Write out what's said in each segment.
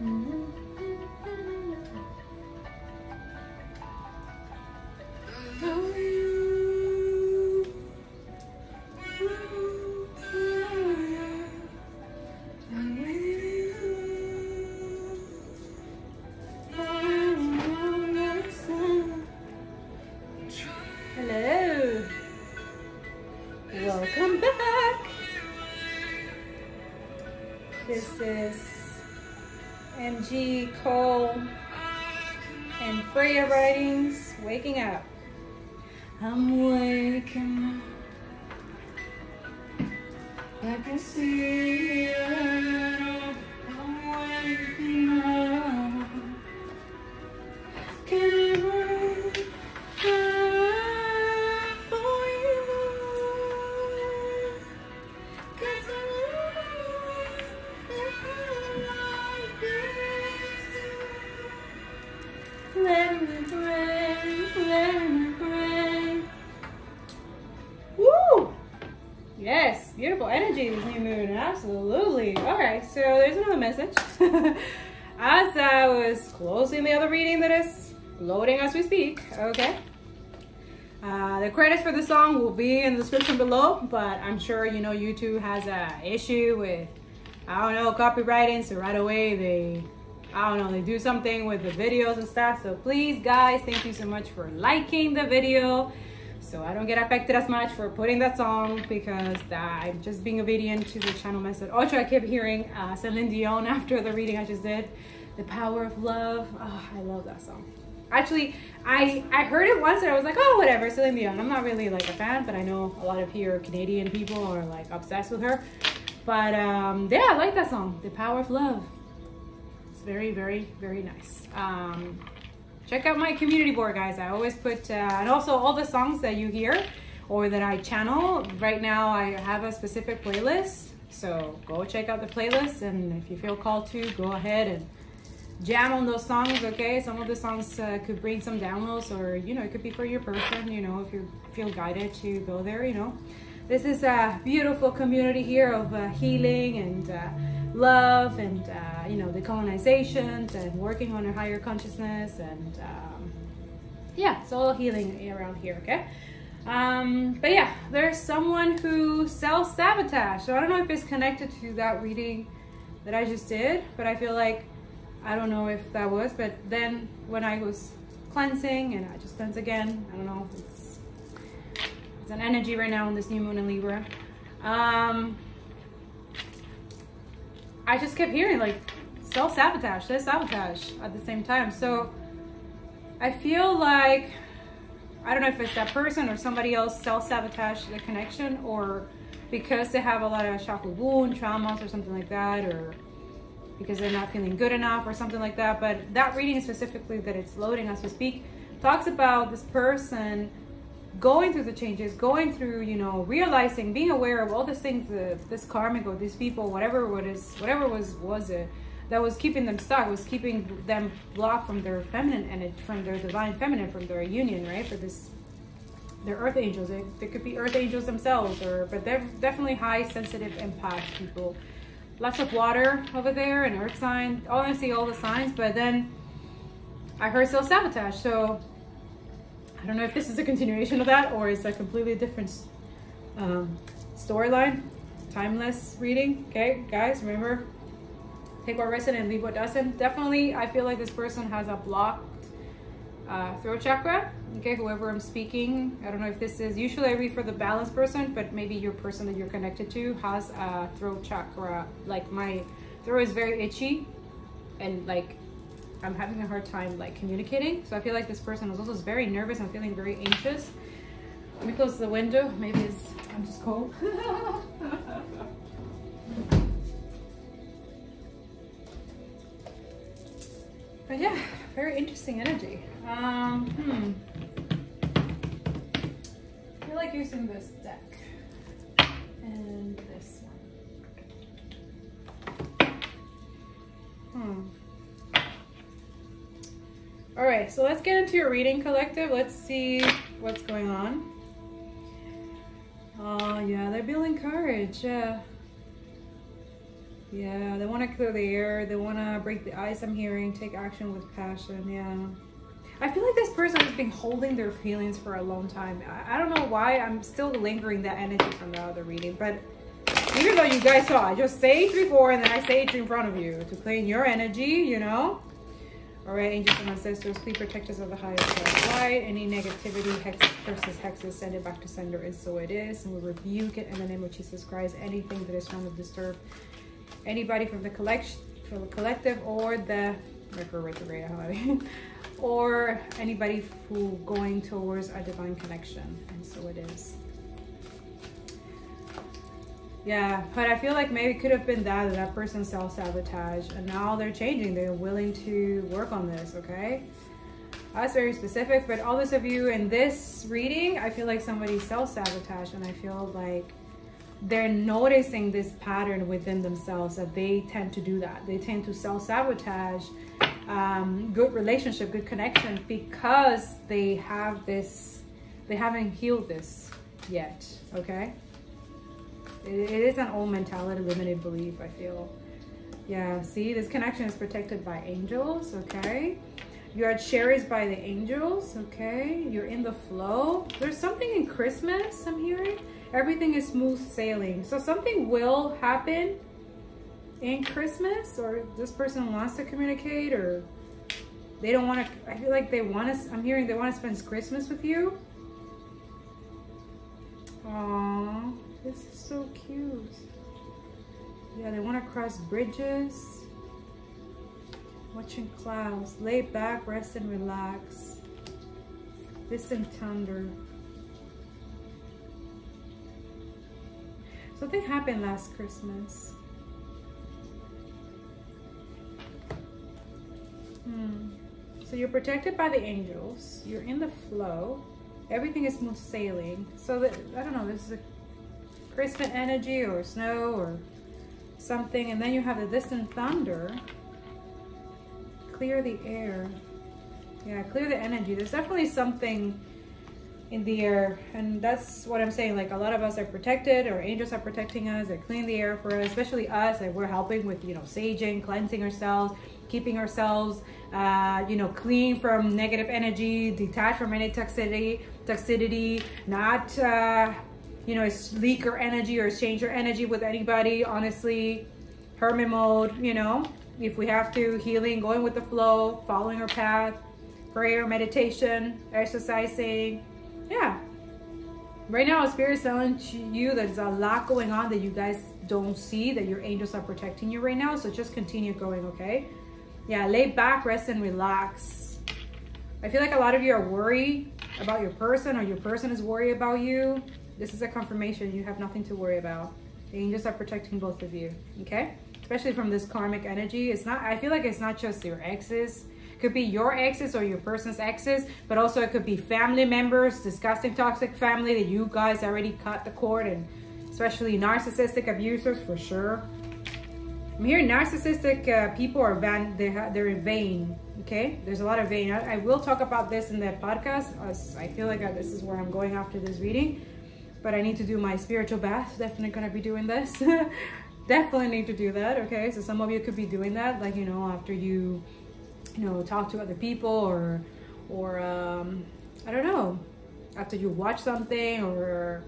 嗯。Writings, Waking Up. I'm waking okay? Uh, the credits for the song will be in the description below, but I'm sure you know YouTube has a issue with, I don't know, copywriting, so right away they, I don't know, they do something with the videos and stuff. So please guys, thank you so much for liking the video so I don't get affected as much for putting that song because I'm just being obedient to the channel message. Also, I kept hearing uh, Celine Dion after the reading I just did, The Power of Love. Oh, I love that song. Actually, I, I heard it once and I was like, oh, whatever, Celine Dion. I'm not really like a fan, but I know a lot of here Canadian people are like obsessed with her. But um, yeah, I like that song, The Power of Love. It's very, very, very nice. Um, check out my community board guys i always put uh, and also all the songs that you hear or that i channel right now i have a specific playlist so go check out the playlist and if you feel called to go ahead and jam on those songs okay? Some of the songs uh, could bring some downloads or you know it could be for your person you know if you feel guided to go there you know? This is a beautiful community here of uh, healing and uh, love and uh, you know decolonization and working on a higher consciousness and um, yeah it's all healing around here okay? Um, but yeah there's someone who self-sabotage. So i don't know if it's connected to that reading that i just did but i feel like i don't know if that was but then when i was cleansing and i just cleanse again i don't know it's, it's an energy right now in this new moon in libra um, I just kept hearing like self-sabotage, self-sabotage at the same time. So I feel like, I don't know if it's that person or somebody else self-sabotage the connection or because they have a lot of chakra wound, traumas or something like that, or because they're not feeling good enough or something like that. But that reading specifically that it's loading as we speak talks about this person going through the changes, going through, you know, realizing, being aware of all these things, this karmic or these people, whatever what is, whatever was was it that was keeping them stuck, was keeping them blocked from their feminine and from their divine feminine, from their union, right? For this, they're earth angels. They, they could be earth angels themselves, or but they're definitely high sensitive empath people. Lots of water over there, and earth sign. Oh, I'm honestly, all the signs, but then I heard self sabotage, so I don't know if this is a continuation of that or it's a completely different um, storyline, timeless reading. Okay, guys, remember, take what resonates and leave what doesn't. Definitely, I feel like this person has a blocked uh, throat chakra. Okay, whoever I'm speaking, I don't know if this is, usually I read for the balanced person, but maybe your person that you're connected to has a throat chakra. Like my throat is very itchy and like I'm having a hard time like communicating. So I feel like this person is also very nervous I'm feeling very anxious. Let me close the window. Maybe it's, I'm just cold. but yeah, very interesting energy. Um, hmm. I feel like using this deck and this one. Hmm. All right, so let's get into your reading collective. Let's see what's going on. Oh, yeah, they're building courage. Yeah. Yeah, they want to clear the air. They want to break the ice. I'm hearing take action with passion. Yeah. I feel like this person has been holding their feelings for a long time. I, I don't know why. I'm still lingering that energy from the other reading. But even though you guys saw, I just say three, four, and then I say it in front of you to claim your energy, you know? All right, angels and ancestors, please protect us of the highest light. Any negativity, hex versus hexes, send it back to sender, and so it is. And we rebuke it in the name of Jesus Christ. Anything that is trying to disturb anybody from the collection, from the collective, or the retrograde, or anybody who going towards a divine connection, and so it is. Yeah, but I feel like maybe it could have been that that person self sabotage, and now they're changing. They're willing to work on this. Okay, that's very specific. But all this of you in this reading, I feel like somebody self sabotage, and I feel like they're noticing this pattern within themselves that they tend to do that. They tend to self sabotage um, good relationship, good connection because they have this. They haven't healed this yet. Okay it is an old mentality, limited belief, I feel. Yeah, see, this connection is protected by angels, okay? You are cherished by the angels, okay? You're in the flow. There's something in Christmas, I'm hearing. Everything is smooth sailing. So something will happen in Christmas or this person wants to communicate or they don't want to, I feel like they want to, I'm hearing they want to spend Christmas with you. Aww. This is so cute. Yeah, they want to cross bridges. Watching clouds. Lay back, rest, and relax. Distant thunder. Something happened last Christmas. Hmm. So you're protected by the angels. You're in the flow. Everything is smooth sailing. So that, I don't know, this is a Christmas energy or snow or something. And then you have the distant thunder. Clear the air. Yeah, clear the energy. There's definitely something in the air. And that's what I'm saying. Like a lot of us are protected or angels are protecting us. They're cleaning the air for us, especially us. Like we're helping with, you know, saging, cleansing ourselves, keeping ourselves, uh, you know, clean from negative energy, detached from any toxicity, toxicity, not uh, you know, leak your energy or exchange your energy with anybody. Honestly, hermit mode, you know, if we have to, healing, going with the flow, following our path, prayer, meditation, exercising. Yeah. Right now, Spirit is telling you that there's a lot going on that you guys don't see, that your angels are protecting you right now. So just continue going, okay? Yeah, lay back, rest, and relax. I feel like a lot of you are worried about your person or your person is worried about you. This is a confirmation. You have nothing to worry about. The angels are protecting both of you, okay? Especially from this karmic energy. It's not, I feel like it's not just your exes. Could be your exes or your person's exes, but also it could be family members, disgusting toxic family that you guys already cut the cord and especially narcissistic abusers for sure. I'm hearing narcissistic uh, people are van, they're, they're vain, okay? There's a lot of vain. I, I will talk about this in the podcast. I feel like uh, this is where I'm going after this reading but I need to do my spiritual bath. Definitely gonna be doing this. Definitely need to do that, okay? So some of you could be doing that, like, you know, after you, you know, talk to other people or, or, um, I don't know, after you watch something or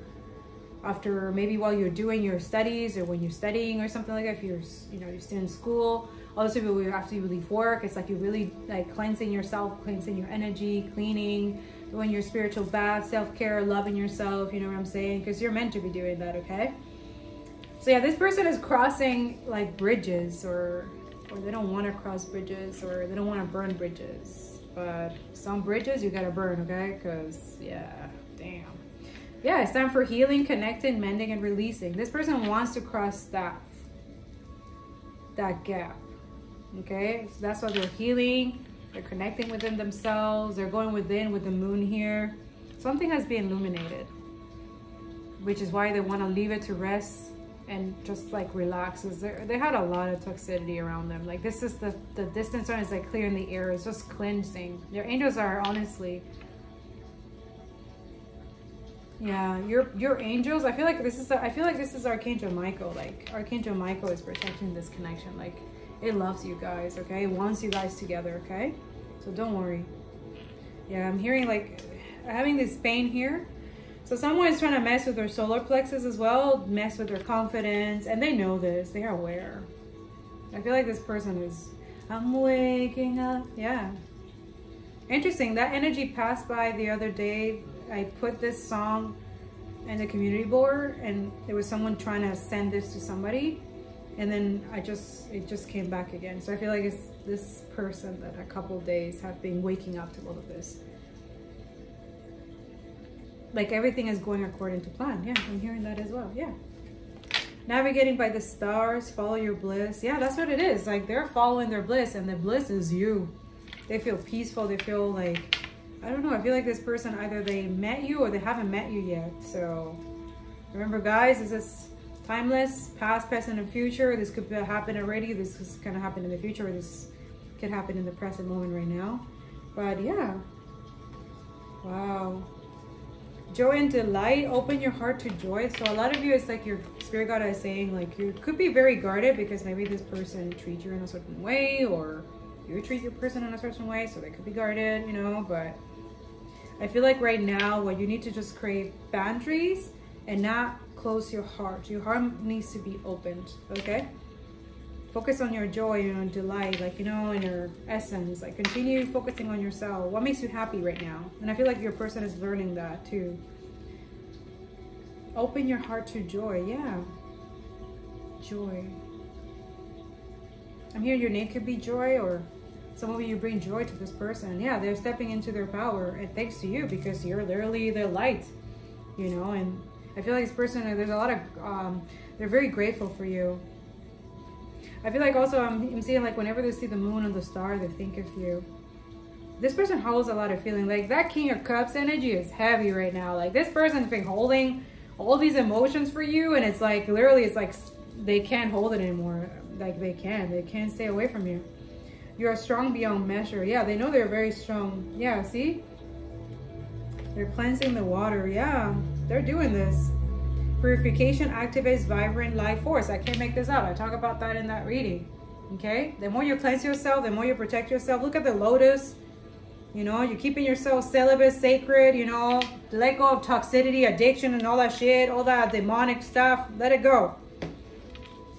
after maybe while you're doing your studies or when you're studying or something like that, if you're, you know, you're still in school, people after you leave work, it's like you're really like cleansing yourself, cleansing your energy, cleaning, doing your spiritual bath, self-care, loving yourself, you know what I'm saying? Because you're meant to be doing that, okay? So yeah, this person is crossing like bridges or or they don't want to cross bridges or they don't want to burn bridges. But some bridges you gotta burn, okay? Because yeah, damn. Yeah, it's time for healing, connecting, mending, and releasing. This person wants to cross that that gap. Okay, so that's why they're healing, they're connecting within themselves. They're going within with the moon here. Something has been illuminated, which is why they want to leave it to rest and just like relaxes. They had a lot of toxicity around them. Like this is the, the distance one is like clearing the air. It's just cleansing. Their angels are honestly Yeah, your your angels. I feel like this is. I feel like this is Archangel Michael. Like Archangel Michael is protecting this connection. Like it loves you guys. Okay, it wants you guys together. Okay, so don't worry. Yeah, I'm hearing like having this pain here. So someone is trying to mess with their solar plexus as well, mess with their confidence, and they know this. They are aware. I feel like this person is. I'm waking up. Yeah. Interesting. That energy passed by the other day I put this song in the community board and there was someone trying to send this to somebody and then I just it just came back again so I feel like it's this person that a couple days have been waking up to all of this like everything is going according to plan yeah I'm hearing that as well yeah navigating by the stars follow your bliss yeah that's what it is like they're following their bliss and the bliss is you they feel peaceful they feel like I don't know. I feel like this person either they met you or they haven't met you yet. So remember, guys, this is timeless, past, present, and future. This could happen already. This is gonna happen in the future. Or this could happen in the present moment right now. But yeah, wow. Joy and delight. Open your heart to joy. So a lot of you, it's like your spirit guide is saying, like you could be very guarded because maybe this person treats you in a certain way or you treat your person in a certain way so they could be guarded you know but I feel like right now what you need to just create boundaries and not close your heart. Your heart needs to be opened, okay? Focus on your joy and your delight, like, you know, in your essence. Like, continue focusing on yourself. What makes you happy right now? And I feel like your person is learning that too. Open your heart to joy, yeah. Joy. I'm hearing your name could be joy or some of you bring joy to this person. Yeah, they're stepping into their power and thanks to you because you're literally the light, you know, and I feel like this person, there's a lot of, um, they're very grateful for you. I feel like also I'm, I'm seeing like whenever they see the moon or the star, they think of you. This person holds a lot of feeling. Like that King of Cups energy is heavy right now. Like this person's been holding all these emotions for you and it's like literally it's like they can't hold it anymore. Like they can. They can't stay away from you. You are strong beyond measure. Yeah, they know they're very strong. Yeah, see? They're cleansing the water. Yeah, they're doing this. Purification activates vibrant life force. I can't make this up. I talk about that in that reading. Okay? The more you cleanse yourself, the more you protect yourself. Look at the lotus. You know, you're keeping yourself celibate, sacred, you know, let go of toxicity, addiction, and all that shit, all that demonic stuff. Let it go.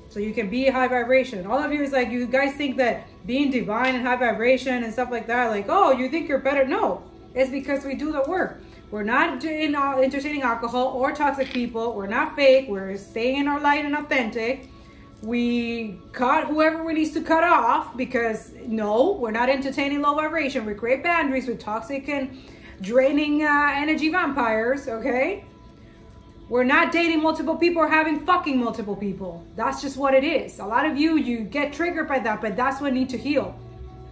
So you can be high vibration. All of you is like, you guys think that being divine and high vibration and stuff like that, like, oh, you think you're better. No, it's because we do the work. We're not uh, entertaining alcohol or toxic people. We're not fake. We're staying in our light and authentic. We cut whoever we need to cut off because no, we're not entertaining low vibration. We create boundaries with toxic and draining uh, energy vampires, okay? We're not dating multiple people or having fucking multiple people. That's just what it is. A lot of you, you get triggered by that, but that's what need to heal.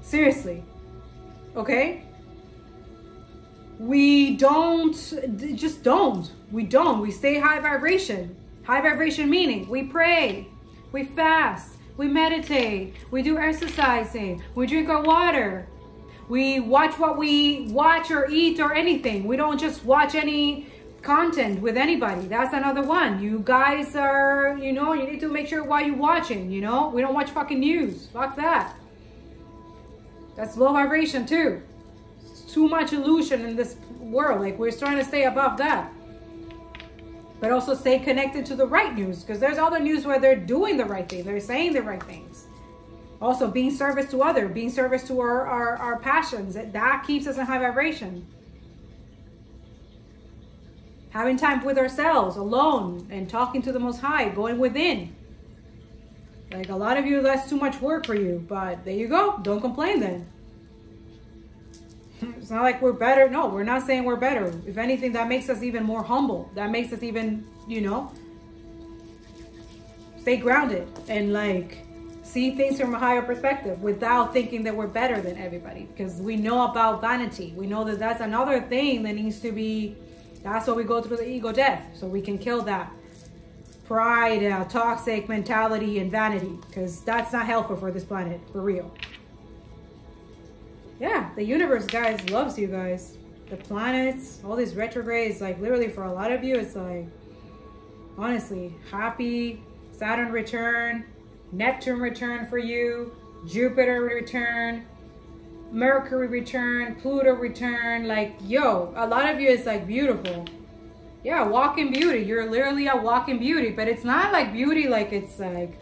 Seriously. Okay? We don't, just don't. We don't. We stay high vibration. High vibration meaning we pray, we fast, we meditate, we do exercising, we drink our water, we watch what we watch or eat or anything. We don't just watch any content with anybody. That's another one. You guys are, you know, you need to make sure why you're watching, you know? We don't watch fucking news. Fuck that. That's low vibration too. Too much illusion in this world. Like we're trying to stay above that. But also stay connected to the right news because there's other news where they're doing the right thing. They're saying the right things. Also being service to other, being service to our, our, our passions. That keeps us in high vibration having time with ourselves alone and talking to the most high going within like a lot of you that's too much work for you but there you go don't complain then it's not like we're better. No we're not saying we're better. If anything that makes us even more humble. That makes us even you know stay grounded and like see things from a higher perspective without thinking that we're better than everybody. Because we know about vanity. We know that that's another thing that needs to be that's why we go through the ego death, so we can kill that pride, uh, toxic mentality, and vanity, because that's not helpful for this planet, for real. Yeah, the universe, guys, loves you guys. the planets, all these retrogrades, like literally for a lot of you, it's like, honestly, happy Saturn return, Neptune return for you, Jupiter return, Mercury return, Pluto return. Like, yo, a lot of you is like beautiful. Yeah, walking beauty. You're literally a walking beauty, but it's not like beauty like it's like,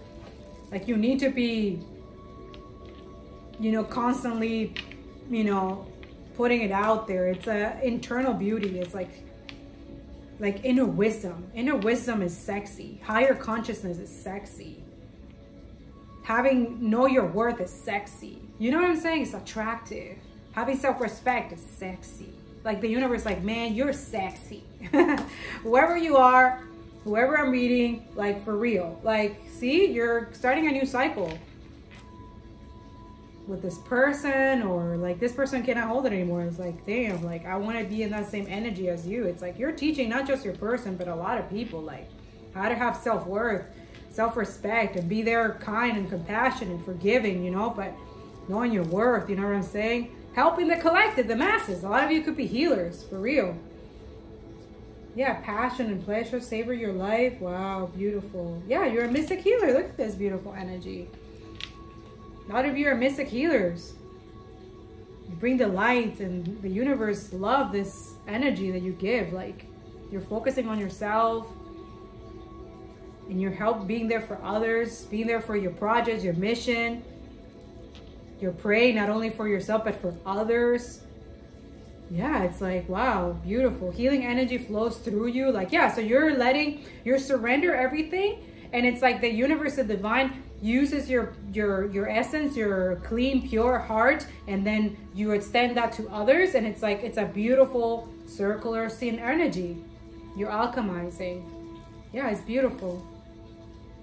like you need to be, you know, constantly, you know, putting it out there. It's a internal beauty. It's like, like inner wisdom. Inner wisdom is sexy. Higher consciousness is sexy. Having know your worth is sexy. You know what I'm saying? It's attractive. Having self-respect is sexy. Like the universe, like, man, you're sexy. whoever you are, whoever I'm reading, like for real. Like, see, you're starting a new cycle with this person or like this person cannot hold it anymore. It's like, damn, like I want to be in that same energy as you. It's like you're teaching not just your person, but a lot of people like how to have self-worth, self-respect and be there kind and compassionate and forgiving, you know, but knowing your worth, you know what I'm saying? Helping the collective, the masses. A lot of you could be healers, for real. Yeah, passion and pleasure, savor your life. Wow, beautiful. Yeah, you're a mystic healer. Look at this beautiful energy. A lot of you are mystic healers. You bring the light and the universe love this energy that you give. Like you're focusing on yourself and you're help being there for others, being there for your projects, your mission. You're praying not only for yourself, but for others. Yeah, it's like, wow, beautiful. Healing energy flows through you. Like, yeah, so you're letting, you're surrender everything. And it's like the universe, the divine uses your your your essence your clean pure heart and then you extend that to others and it's like it's a beautiful circular scene energy. You're alchemizing. Yeah it's beautiful.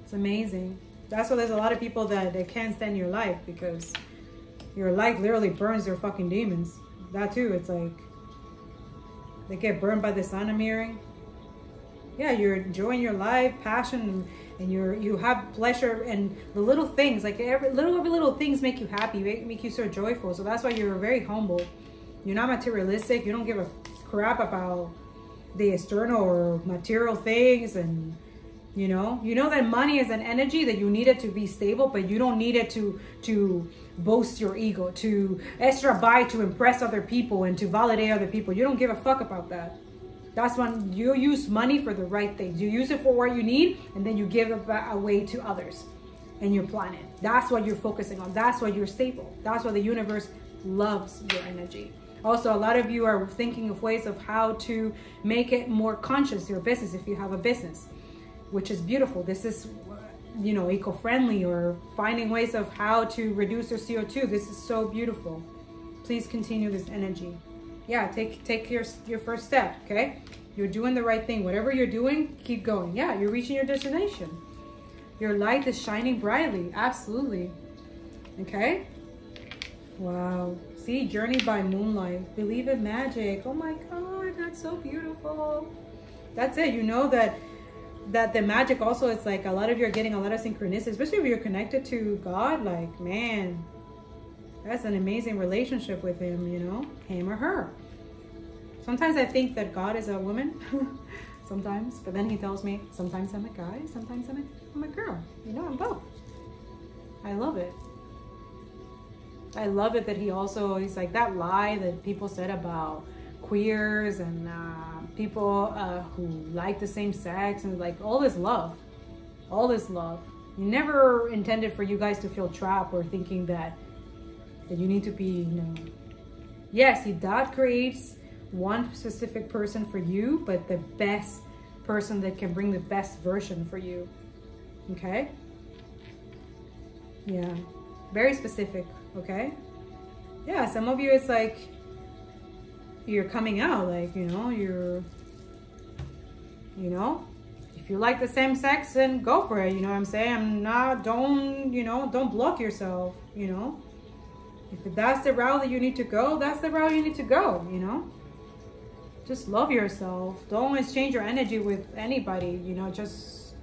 It's amazing. That's why there's a lot of people that they can't stand your life because your light literally burns their fucking demons. That too it's like they get burned by the sun i'm hearing. Yeah you're enjoying your life passion and you're you have pleasure and the little things like every little every little things make you happy make, make you so joyful. So that's why you're very humble. You're not materialistic. You don't give a crap about the external or material things and you know you know that money is an energy that you need it to be stable but you don't need it to to boast your ego to extra buy to impress other people and to validate other people. You don't give a fuck about that that's when you use money for the right things. You use it for what you need and then you give it away to others in your planet. That's what you're focusing on. That's why you're stable. That's why the universe loves your energy. Also, a lot of you are thinking of ways of how to make it more conscious, your business, if you have a business, which is beautiful. This is, you know, eco-friendly or finding ways of how to reduce your CO2. This is so beautiful. Please continue this energy yeah, take take your your first step, okay? You're doing the right thing. Whatever you're doing, keep going. Yeah, you're reaching your destination. Your light is shining brightly. Absolutely. Okay? Wow. See, journey by moonlight. Believe in magic. Oh my god, that's so beautiful. That's it. You know that that the magic also it's like a lot of you are getting a lot of synchronicity, especially if you're connected to God, like man, that's an amazing relationship with him, you know, him or her. Sometimes I think that God is a woman, sometimes, but then he tells me, sometimes I'm a guy, sometimes I'm a, I'm a girl. You know, I'm both. I love it. I love it that he also, he's like that lie that people said about queers and uh, people uh, who like the same sex and like all this love, all this love. He never intended for you guys to feel trapped or thinking that that you need to be, you know, yes, he God creates one specific person for you, but the best person that can bring the best version for you. Okay? Yeah. Very specific, okay? Yeah, some of you it's like you're coming out, like, you know, you're you know, if you like the same sex, then go for it. You know what I'm saying? I'm not, don't, you know, don't block yourself, you know? If that's the route that you need to go, that's the route you need to go, you know? Just love yourself. Don't exchange your energy with anybody, you know, just,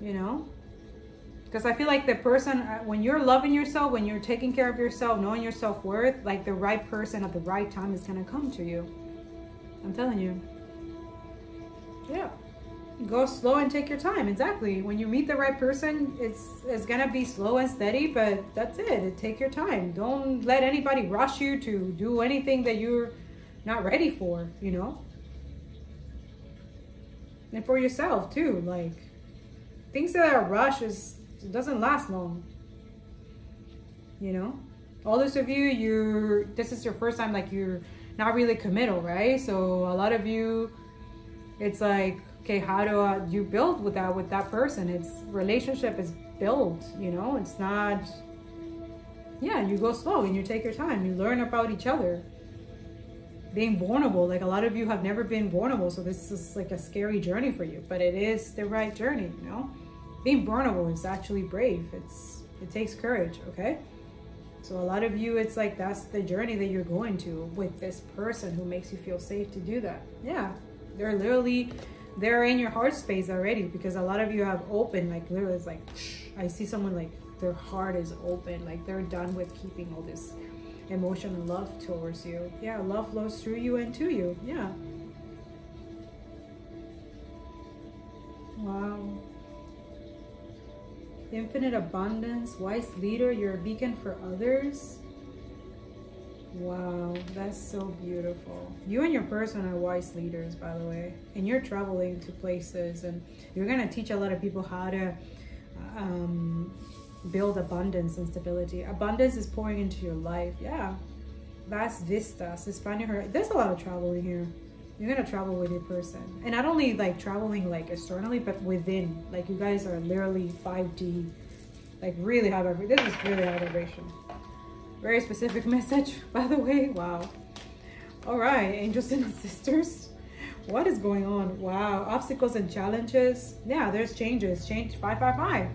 you know? because I feel like the person, uh, when you're loving yourself, when you're taking care of yourself, knowing your self worth, like the right person at the right time is going to come to you. I'm telling you. Yeah. Go slow and take your time. Exactly. When you meet the right person, it's it's gonna be slow and steady, but that's it. Take your time. Don't let anybody rush you to do anything that you're not ready for, you know? And for yourself too. Like things that are rush is doesn't last long. You know? All those of you, you're this is your first time like you're not really committal, right? So a lot of you it's like okay how do I, you build with that with that person it's relationship is built you know it's not yeah you go slow and you take your time you learn about each other being vulnerable. Like a lot of you have never been vulnerable so this is like a scary journey for you but it is the right journey you know? Being vulnerable is actually brave. It's it takes courage okay? So a lot of you it's like that's the journey that you're going to with this person who makes you feel safe to do that. Yeah they're literally they're in your heart space already because a lot of you have open like literally it's like i see someone like their heart is open like they're done with keeping all this emotion and love towards you. Yeah love flows through you and to you. Yeah. Wow. Infinite abundance wise leader you're a beacon for others. Wow, that's so beautiful. You and your person are wise leaders, by the way, and you're traveling to places, and you're gonna teach a lot of people how to um, build abundance and stability. Abundance is pouring into your life. Yeah, vast vistas, expanding her. There's a lot of traveling here. You're gonna travel with your person, and not only like traveling like externally, but within. Like you guys are literally 5D, like really high vibration. This is really high vibration. Very specific message, by the way. Wow. All right, angels and sisters. What is going on? Wow. Obstacles and challenges. Yeah, there's changes. Change 555.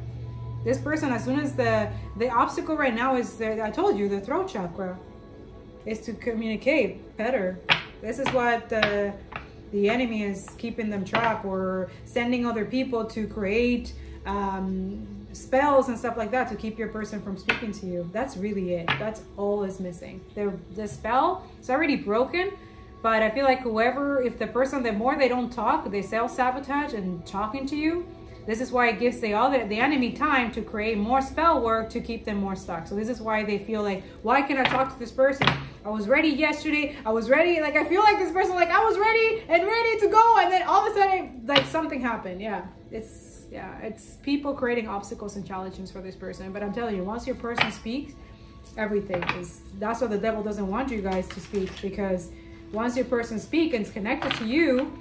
This person, as soon as the the obstacle right now is the, I told you, the throat chakra is to communicate better. This is what the the enemy is keeping them trapped or sending other people to create um, spells and stuff like that to keep your person from speaking to you. That's really it. That's all is missing. The, the spell is already broken, but I feel like whoever, if the person, the more they don't talk, they self-sabotage and talking to you, this is why it gives the other the enemy time to create more spell work to keep them more stuck. So this is why they feel like, why can I talk to this person? I was ready yesterday. I was ready. Like I feel like this person, like I was ready and ready to go, and then all of a sudden, like something happened. Yeah, it's yeah, it's people creating obstacles and challenges for this person. But I'm telling you, once your person speaks, everything is, that's why the devil doesn't want you guys to speak because once your person speaks and is connected to you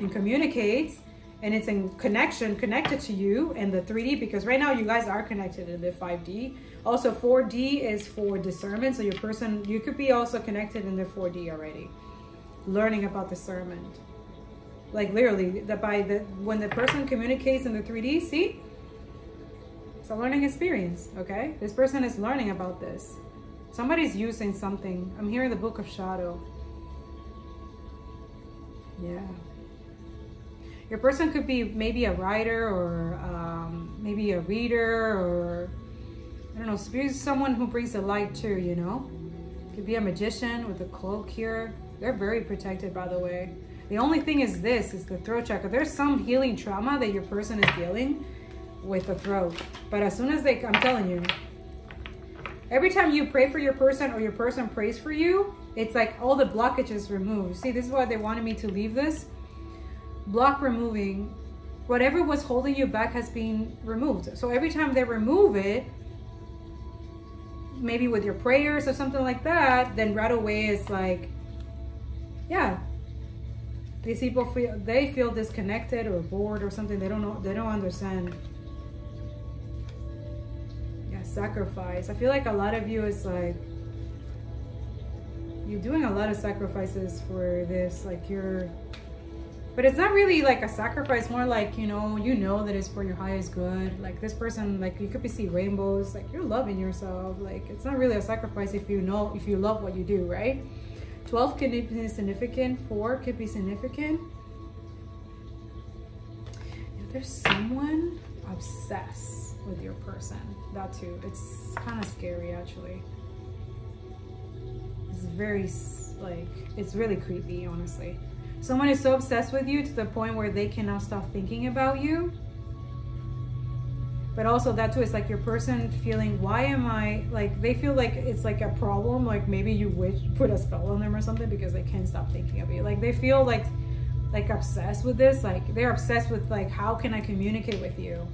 and communicates and it's in connection, connected to you and the 3D, because right now you guys are connected in the 5D. Also 4D is for discernment. So your person, you could be also connected in the 4D already, learning about discernment. Like literally, that by the when the person communicates in the 3D, see? It's a learning experience, okay? This person is learning about this. Somebody's using something. I'm hearing the book of shadow. Yeah. Your person could be maybe a writer or um, maybe a reader or I don't know, someone who brings the light too, you know? Could be a magician with a cloak here. They're very protected, by the way. The only thing is this, is the throat chakra. There's some healing trauma that your person is dealing with the throat. But as soon as they, I'm telling you, every time you pray for your person or your person prays for you, it's like all the blockages removed. See, this is why they wanted me to leave this. Block removing. Whatever was holding you back has been removed. So every time they remove it, maybe with your prayers or something like that, then right away it's like, yeah, these people feel they feel disconnected or bored or something they don't know they don't understand yeah sacrifice i feel like a lot of you is like you're doing a lot of sacrifices for this like you're but it's not really like a sacrifice more like you know you know that it's for your highest good like this person like you could be see rainbows like you're loving yourself like it's not really a sacrifice if you know if you love what you do right 12 could be significant, 4 could be significant. If there's someone, obsess with your person. That too. It's kind of scary actually. It's very like it's really creepy, honestly. Someone is so obsessed with you to the point where they cannot stop thinking about you. But also that too is like your person feeling, why am I like they feel like it's like a problem, like maybe you wish put a spell on them or something because they can't stop thinking of you. Like they feel like like obsessed with this, like they're obsessed with like how can I communicate with you?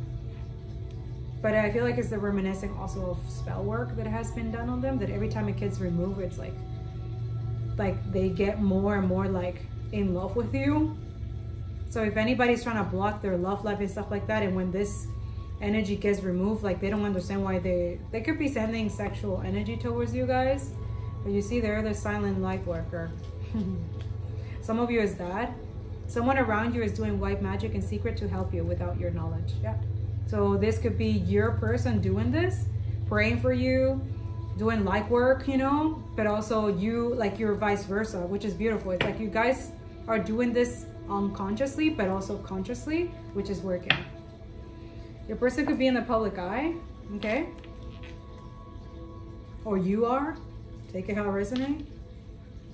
But I feel like it's the reminiscing also of spell work that has been done on them. That every time a kid's removed, it's like like they get more and more like in love with you. So if anybody's trying to block their love life and stuff like that, and when this energy gets removed, like they don't understand why they they could be sending sexual energy towards you guys. But you see, they're the silent light worker. Some of you is that. Someone around you is doing white magic in secret to help you without your knowledge. Yeah. So this could be your person doing this, praying for you, doing light work, you know, but also you, like you're vice versa, which is beautiful. It's like you guys are doing this unconsciously, but also consciously, which is working. Your person could be in the public eye, okay? Or you are, take it how it resonates.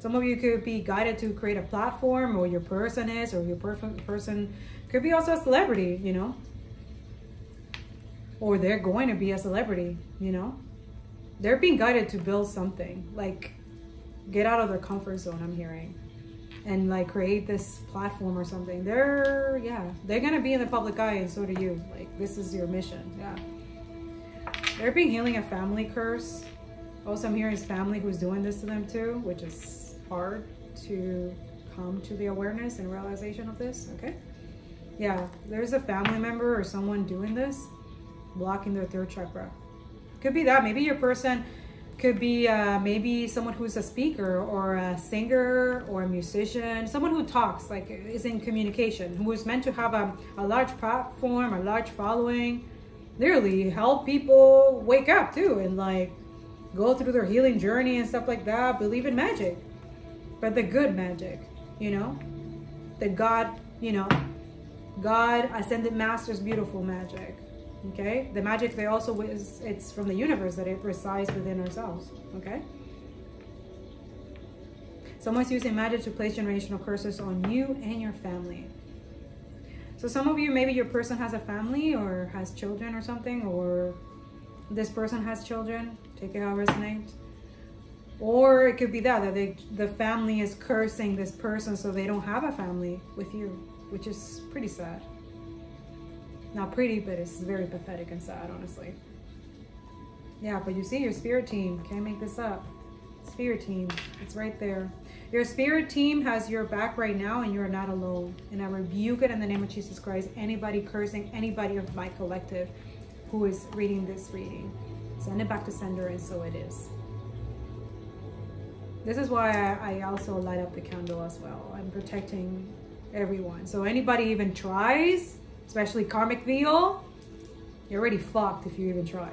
Some of you could be guided to create a platform, or your person is, or your person could be also a celebrity, you know? Or they're going to be a celebrity, you know? They're being guided to build something, like get out of their comfort zone, I'm hearing, and like create this platform or something. They're, yeah, they're gonna be in the public eye, and so do you. Like, this is your mission, yeah. They're being healing a family curse. Also, I'm hearing his family who's doing this to them too, which is hard to come to the awareness and realization of this, okay? Yeah, there's a family member or someone doing this, blocking their throat chakra. Could be that. Maybe your person could be uh, maybe someone who's a speaker or a singer or a musician, someone who talks, like is in communication, who is meant to have a, a large platform, a large following, literally help people wake up too and like go through their healing journey and stuff like that, believe in magic but the good magic, you know? The God, you know, God ascended masters beautiful magic. Okay? The magic they also is it's from the universe that it resides within ourselves. Okay? Someone's using magic to place generational curses on you and your family. So some of you, maybe your person has a family or has children or something, or this person has children. Take it how it resonates. Or it could be that, that they, the family is cursing this person so they don't have a family with you, which is pretty sad. Not pretty, but it's very pathetic and sad, honestly. Yeah, but you see your spirit team. Can't make this up. Spirit team. It's right there. Your spirit team has your back right now and you're not alone. And I rebuke it in the name of Jesus Christ. Anybody cursing anybody of my collective who is reading this reading. Send it back to sender and so it is. This is why I, I also light up the candle as well. I'm protecting everyone. So anybody even tries, especially karmic veil, you're already fucked if you even try.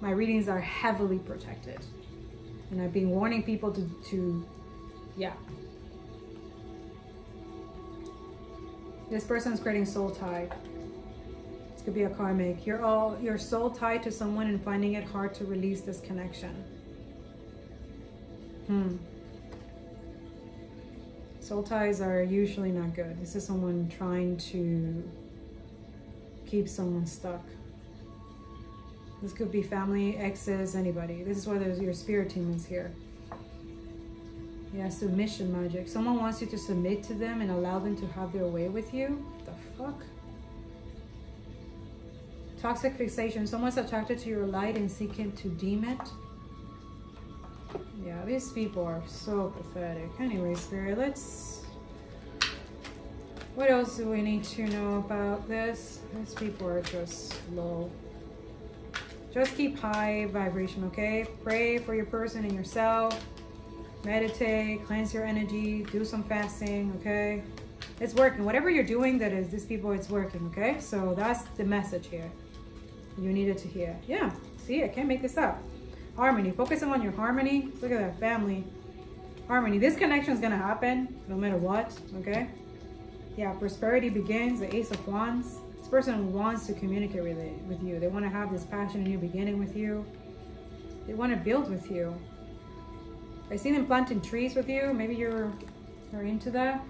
My readings are heavily protected. And I've been warning people to, to yeah. This person's creating soul tie. This could be a karmic. You're all you're soul tied to someone and finding it hard to release this connection. Hmm. Soul ties are usually not good. This is someone trying to keep someone stuck. This could be family, exes, anybody. This is why there's your spirit team is here. Yeah, submission magic. Someone wants you to submit to them and allow them to have their way with you. the fuck? Toxic fixation. Someone's attracted to your light and seeking to dim it. Yeah, these people are so pathetic. Anyway, Spirit, let's... What else do we need to know about this? These people are just low. Just keep high vibration, okay? Pray for your person and yourself. Meditate, cleanse your energy, do some fasting, okay? It's working. Whatever you're doing that is, these people, it's working, okay? So that's the message here. You needed to hear. Yeah, see, I can't make this up. Harmony. Focusing on your harmony. Look at that family. Harmony. This connection is going to happen no matter what. Okay. Yeah. Prosperity begins. The Ace of Wands. This person wants to communicate with, it, with you. They want to have this passion in new beginning with you. They want to build with you. I see them planting trees with you. Maybe you're, you're into that.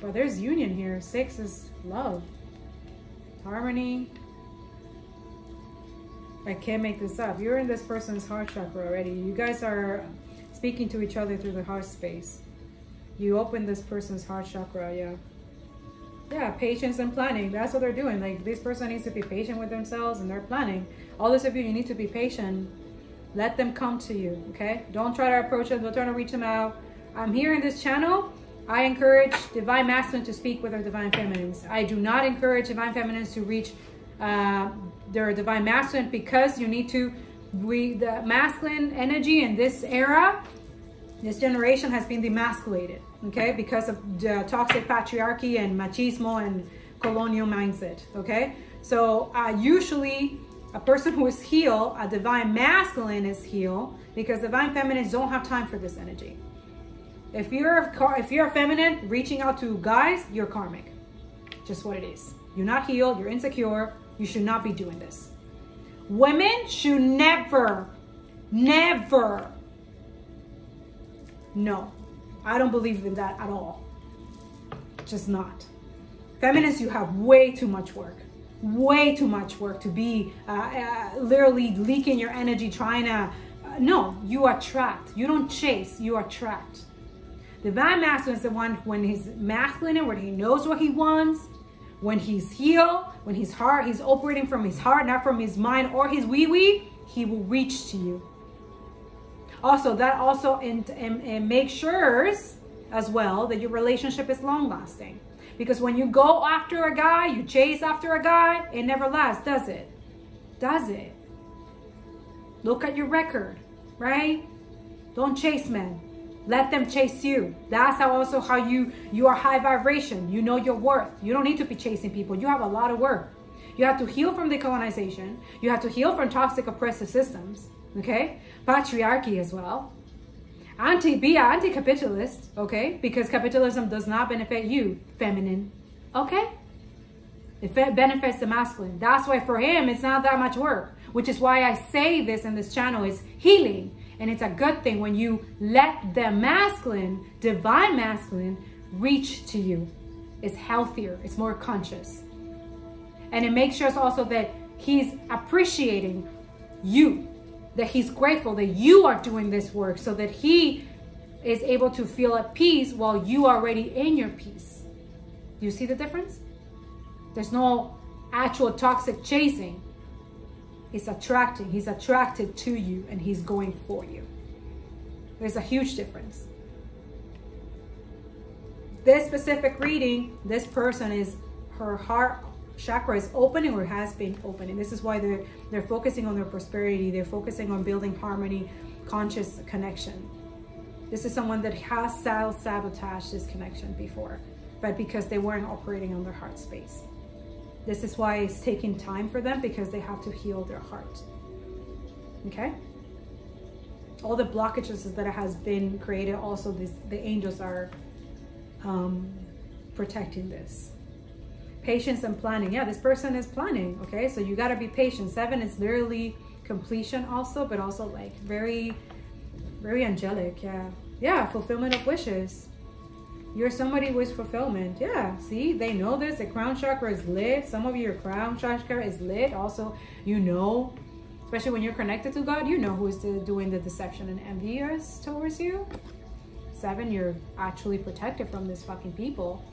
But there's union here. Six is love, harmony. I can't make this up. You're in this person's heart chakra already. You guys are speaking to each other through the heart space. You open this person's heart chakra, yeah. Yeah, patience and planning. That's what they're doing. Like this person needs to be patient with themselves and they're planning. All this of you, you need to be patient. Let them come to you, okay? Don't try to approach them. Don't try to reach them out. I'm here in this channel. I encourage divine masculine to speak with their divine feminines. I do not encourage divine feminines to reach uh, their divine masculine because you need to, we, the masculine energy in this era, this generation has been demasculated, okay? Because of the toxic patriarchy and machismo and colonial mindset, okay? So uh, usually a person who is healed, a divine masculine is healed because divine feminines don't have time for this energy. If you're if you're a feminine reaching out to guys, you're karmic. Just what it is. You're not healed, you're insecure, you should not be doing this. Women should never, never, no, I don't believe in that at all. Just not. Feminists, you have way too much work. Way too much work to be uh, uh, literally leaking your energy trying to. Uh, no, you are trapped You don't chase, you attract. Divine masculine is the one when he's masculine and when he knows what he wants, when he's healed, when his heart, he's operating from his heart, not from his mind or his wee wee, he will reach to you. Also, that also in, in, in make sure as well that your relationship is long lasting. Because when you go after a guy, you chase after a guy, it never lasts, does it? Does it? Look at your record, right? Don't chase men. Let them chase you. That's how also how you you are high vibration. You know your worth. You don't need to be chasing people. You have a lot of work. You have to heal from decolonization. You have to heal from toxic oppressive systems. Okay? Patriarchy as well. Anti be anti-capitalist, okay? Because capitalism does not benefit you, feminine. Okay? It benefits the masculine. That's why for him it's not that much work. Which is why I say this in this channel is healing and it's a good thing when you let the masculine, divine masculine, reach to you. It's healthier, it's more conscious. And it makes sure also that he's appreciating you, that he's grateful that you are doing this work so that he is able to feel at peace while you are already in your peace. You see the difference? There's no actual toxic chasing. He's attracting, he's attracted to you and he's going for you. There's a huge difference. This specific reading, this person is, her heart chakra is opening or has been opening. This is why they're, they're focusing on their prosperity. They're focusing on building harmony, conscious connection. This is someone that has self-sabotaged this connection before, but because they weren't operating on their heart space. This is why it's taking time for them because they have to heal their heart. Okay? All the blockages that has been created, also this, the angels are um, protecting this. Patience and planning. Yeah, this person is planning. Okay, so you got to be patient. Seven is literally completion also, but also like very, very angelic. Yeah. Yeah, fulfillment of wishes. You're somebody with fulfillment. Yeah, see, they know this. The crown chakra is lit. Some of your crown chakra is lit. Also, you know, especially when you're connected to God, you know who is doing the deception and envious towards you. Seven, you're actually protected from these fucking people.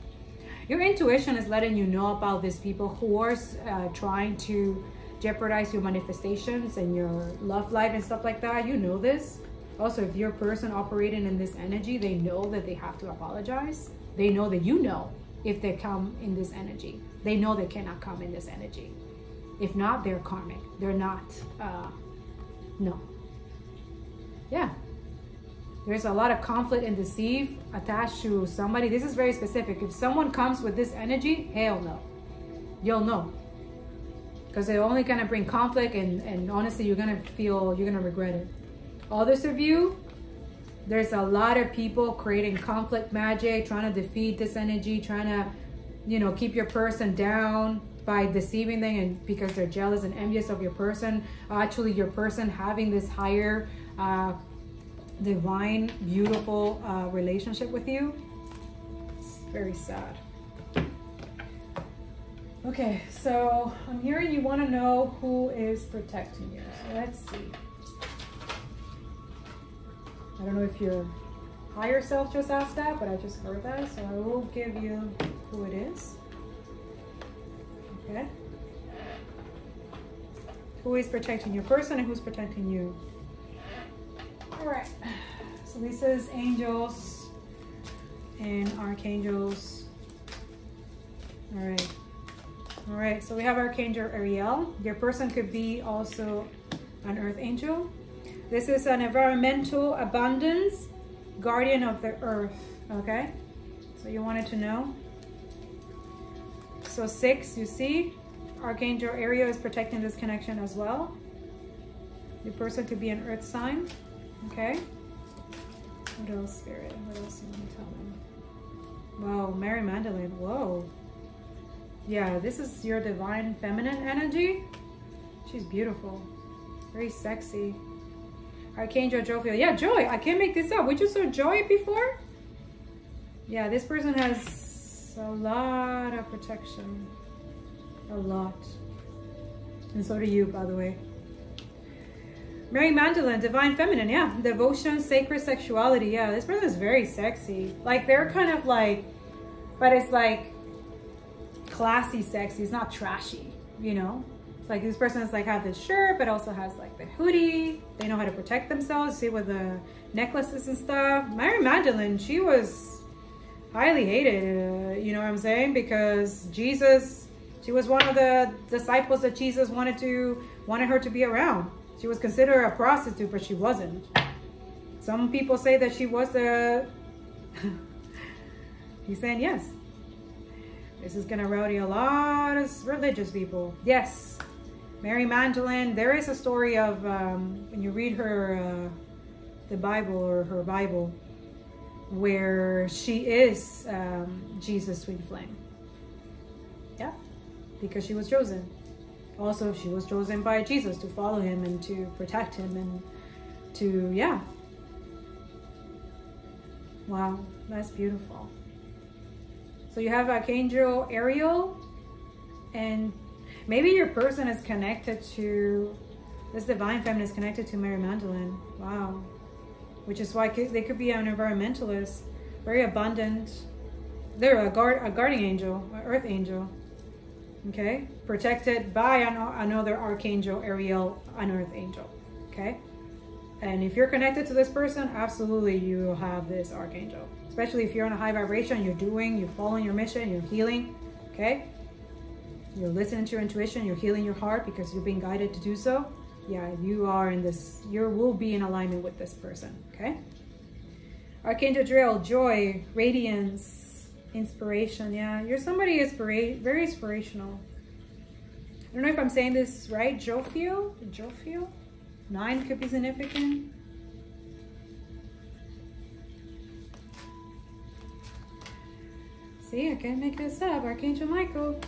Your intuition is letting you know about these people who are uh, trying to jeopardize your manifestations and your love life and stuff like that. You know this. Also, if you're a person operating in this energy, they know that they have to apologize. They know that you know if they come in this energy. They know they cannot come in this energy. If not, they're karmic. They're not, uh, no. Yeah. There's a lot of conflict and deceive attached to somebody. This is very specific. If someone comes with this energy, hell no. You'll know. Because they're only going to bring conflict and, and honestly, you're going to feel, you're going to regret it. Others of you, there's a lot of people creating conflict magic, trying to defeat this energy, trying to, you know, keep your person down by deceiving them and because they're jealous and envious of your person. Actually, your person having this higher, uh, divine, beautiful uh, relationship with you. It's very sad. Okay, so I'm hearing you want to know who is protecting you. So let's see. I don't know if your higher self just asked that, but I just heard that. So I will give you who it is. Okay. Who is protecting your person and who's protecting you? All right. So this is angels and archangels. All right. All right. So we have Archangel Ariel. Your person could be also an earth angel. This is an environmental abundance guardian of the earth. Okay. So you wanted to know. So six, you see, Archangel Ariel is protecting this connection as well. The person could be an earth sign, okay? What else, Spirit? What else you want to tell them? Wow, Mary Magdalene, whoa. Yeah, this is your divine feminine energy. She's beautiful, very sexy. Archangel Jophiel, yeah, Joy, I can't make this up. We just saw Joy before? Yeah, this person has a lot of protection. A lot. And so do you, by the way. Mary Magdalene, Divine Feminine, yeah. Devotion, sacred sexuality, yeah. This person is very sexy. Like, they're kind of like, but it's like classy sexy. It's not trashy, you know? It's like this person is like have this shirt, but also has like the hoodie. They know how to protect themselves. See with the necklaces and stuff. Mary Magdalene, she was highly hated, uh, you know what I'm saying? Because Jesus, she was one of the disciples that Jesus wanted to wanted her to be around. She was considered a prostitute, but she wasn't. Some people say that she was a. He's saying yes. This is gonna rowdy a lot of religious people. Yes, Mary Magdalene. There is a story of um, when you read her uh, the Bible or her Bible where she is um, Jesus' twin flame. Yeah, because she was chosen. Also, she was chosen by Jesus to follow him and to protect him and to, yeah. Wow, that's beautiful. So you have Archangel Ariel, and maybe your person is connected to, this divine feminine is connected to Mary Magdalene. Wow which is why they could be an environmentalist, very abundant. They're a guard, a guardian angel, an earth angel. Okay, protected by an, another archangel, Ariel, an earth angel. Okay, and if you're connected to this person, absolutely you will have this archangel. Especially if you're on a high vibration, you're doing, you're following your mission, you're healing. Okay, you're listening to your intuition, you're healing your heart because you're being guided to do so yeah, you are in this, you will be in alignment with this person, okay? Archangel Drill, joy, radiance, inspiration. Yeah, you're somebody inspira very inspirational. I don't know if I'm saying this right. Jophiel, Jophiel. Nine could be significant. See, I can't make this up. Archangel Michael.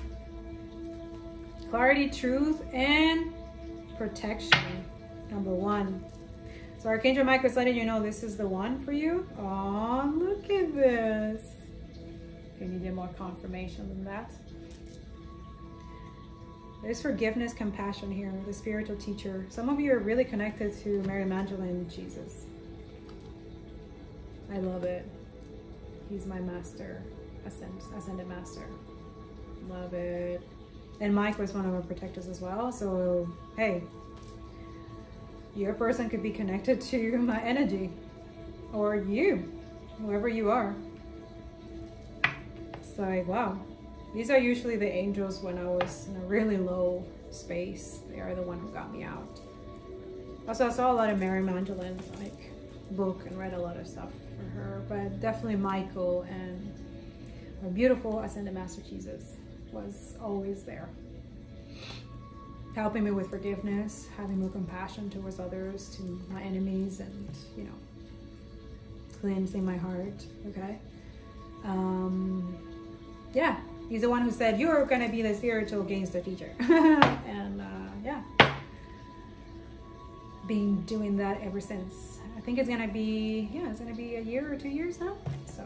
Clarity, truth, and protection, number one. So Archangel Michael is letting you know this is the one for you. Oh, look at this. If you need more confirmation than that. There's forgiveness, compassion here, the spiritual teacher. Some of you are really connected to Mary Magdalene Jesus. I love it. He's my master, ascend, ascended master. Love it. And Mike was one of our protectors as well. So, hey, your person could be connected to my energy or you, whoever you are. It's like, wow. These are usually the angels when I was in a really low space. They are the one who got me out. Also, I saw a lot of Mary Magdalene, like, book and read a lot of stuff for her. But definitely Michael and our beautiful Ascended Master Jesus was always there. Helping me with forgiveness, having more compassion towards others, to my enemies, and, you know, cleansing my heart, okay? Um, yeah, He's the one who said, you're going to be the spiritual gangster teacher. and uh, yeah, been doing that ever since. I think it's going to be, yeah, it's going to be a year or two years now. So.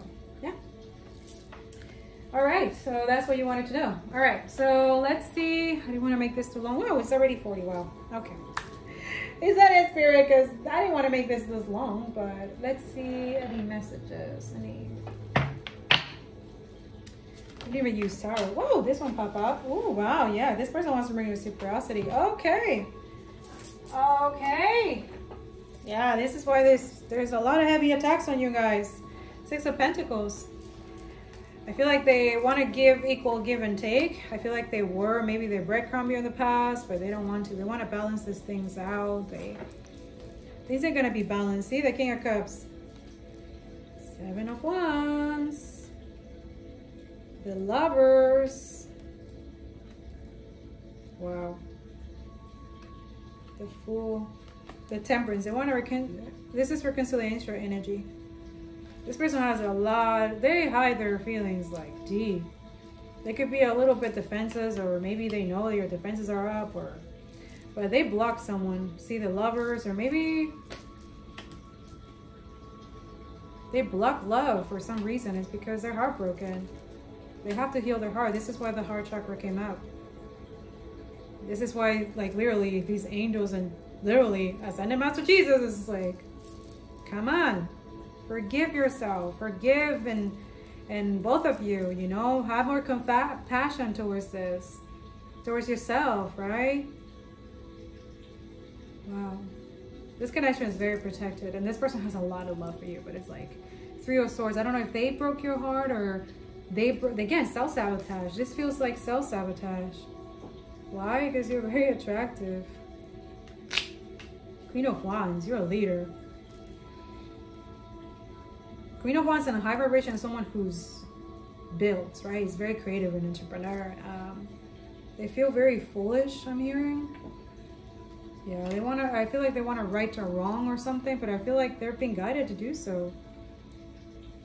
All right, so that's what you wanted to know. All right, so let's see. I didn't want to make this too long. Oh, it's already 40. Wow. Okay. Is that it, Spirit? Because I didn't want to make this this long, but let's see any messages. Any. I didn't even use tarot. Whoa, this one pop up. Oh, wow. Yeah, this person wants to bring you reciprocity. Okay. Okay. Yeah, this is why there's, there's a lot of heavy attacks on you guys. Six of Pentacles. I feel like they want to give equal give and take. I feel like they were, maybe they breadcrumb you in the past, but they don't want to. They want to balance these things out. They These are going to be balanced. See the King of Cups. Seven of Wands. The Lovers. Wow. The Fool. The Temperance. They want to recon... This is reconciliation energy. This person has a lot, they hide their feelings like deep. They could be a little bit defensive or maybe they know your defenses are up or, but they block someone. See the lovers or maybe they block love for some reason. It's because they're heartbroken. They have to heal their heart. This is why the heart chakra came out. This is why, like, literally, these angels and literally, Ascended Master Jesus is like, come on, Forgive yourself. Forgive and and both of you, you know, have more compassion towards this, towards yourself, right? Wow. This connection is very protected, and this person has a lot of love for you, but it's like Three of Swords. I don't know if they broke your heart or they, broke, again, self-sabotage. This feels like self-sabotage. Why? Because you're very attractive. Queen of Wands, you're a leader. Queen of Wands and a high vibration is someone who's built, right? He's very creative and entrepreneur. Um, they feel very foolish, I'm hearing. Yeah, they want to, I feel like they want to right or wrong or something, but I feel like they're being guided to do so.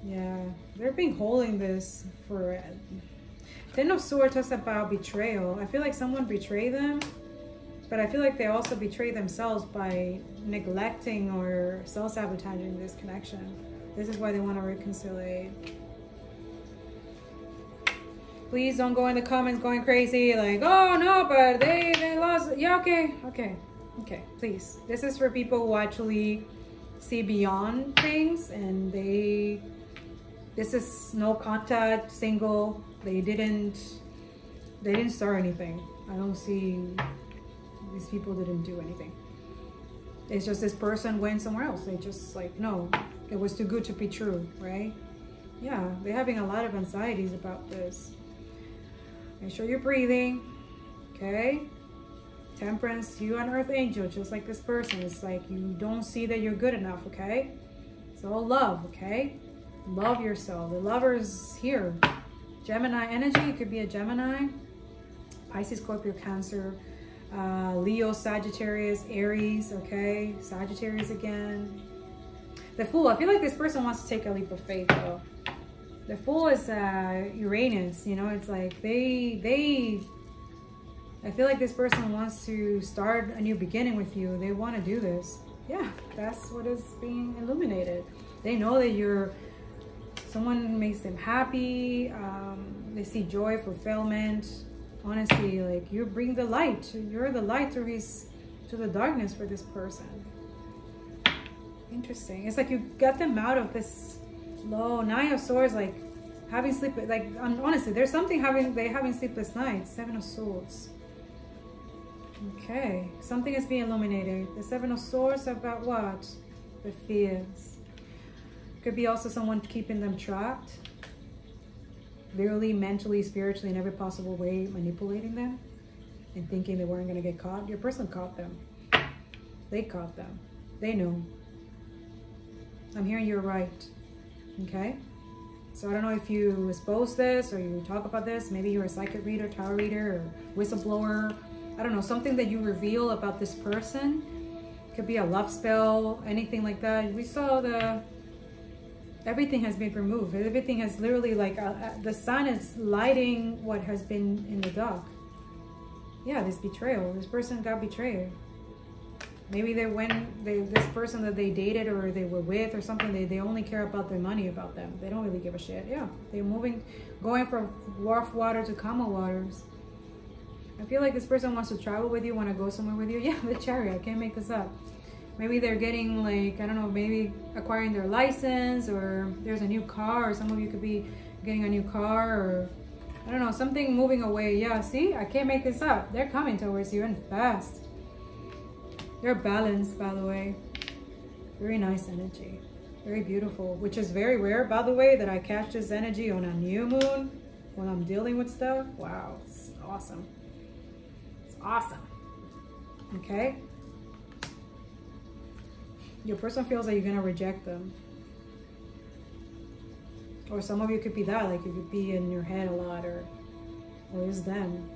Yeah, they're being holding this for... Ten of Swords talks about betrayal. I feel like someone betrayed them, but I feel like they also betray themselves by neglecting or self-sabotaging this connection. This is why they want to reconcile. Please don't go in the comments going crazy like, oh no, but they, they lost. Yeah, okay, okay, okay, please. This is for people who actually see beyond things and they, this is no contact, single. They didn't, they didn't start anything. I don't see, these people didn't do anything. It's just this person went somewhere else. They just like, no, it was too good to be true, right? Yeah, they're having a lot of anxieties about this. Make sure you're breathing, okay? Temperance, you an earth angel, just like this person. It's like you don't see that you're good enough, okay? It's all love, okay? Love yourself. The lover's here. Gemini energy, it could be a Gemini. Pisces, Scorpio, Cancer, uh, Leo, Sagittarius, Aries, okay? Sagittarius again. The Fool, I feel like this person wants to take a leap of faith though. The Fool is uh, Uranus, you know, it's like they, they, I feel like this person wants to start a new beginning with you. They want to do this. Yeah, that's what is being illuminated. They know that you're, someone makes them happy. Um, they see joy, fulfillment. Honestly, like you bring the light. You're the light to his, to the darkness for this person. Interesting. It's like you got them out of this low nine of swords, like having sleep. Like honestly, there's something having they having sleepless nights. Seven of swords. Okay, something is being illuminated. The seven of swords about what? The fears. Could be also someone keeping them trapped. Literally, mentally, spiritually, in every possible way, manipulating them and thinking they weren't going to get caught. Your person caught them. They caught them. They know. I'm hearing you're right. Okay? So I don't know if you expose this or you talk about this. Maybe you're a psychic reader, tarot reader, or whistleblower. I don't know, something that you reveal about this person. Could be a love spell, anything like that. We saw the everything has been removed. Everything has literally like uh, uh, the sun is lighting what has been in the dark. Yeah, this betrayal. This person got betrayed. Maybe they went, they, this person that they dated or they were with or something, they, they only care about their money about them. They don't really give a shit. Yeah, they're moving, going from rough water to calmer waters. I feel like this person wants to travel with you, want to go somewhere with you. Yeah, the chariot. I can't make this up. Maybe they're getting like, I don't know, maybe acquiring their license or there's a new car or some of you could be getting a new car or I don't know, something moving away. Yeah, see, I can't make this up. They're coming towards you and fast. They're balanced, by the way. Very nice energy. Very beautiful, which is very rare, by the way, that I catch this energy on a new moon when I'm dealing with stuff. Wow, it's awesome. It's awesome. Okay? Your person feels like you're going to reject them. Or some of you could be that, like you could be in your head a lot, or, or is them.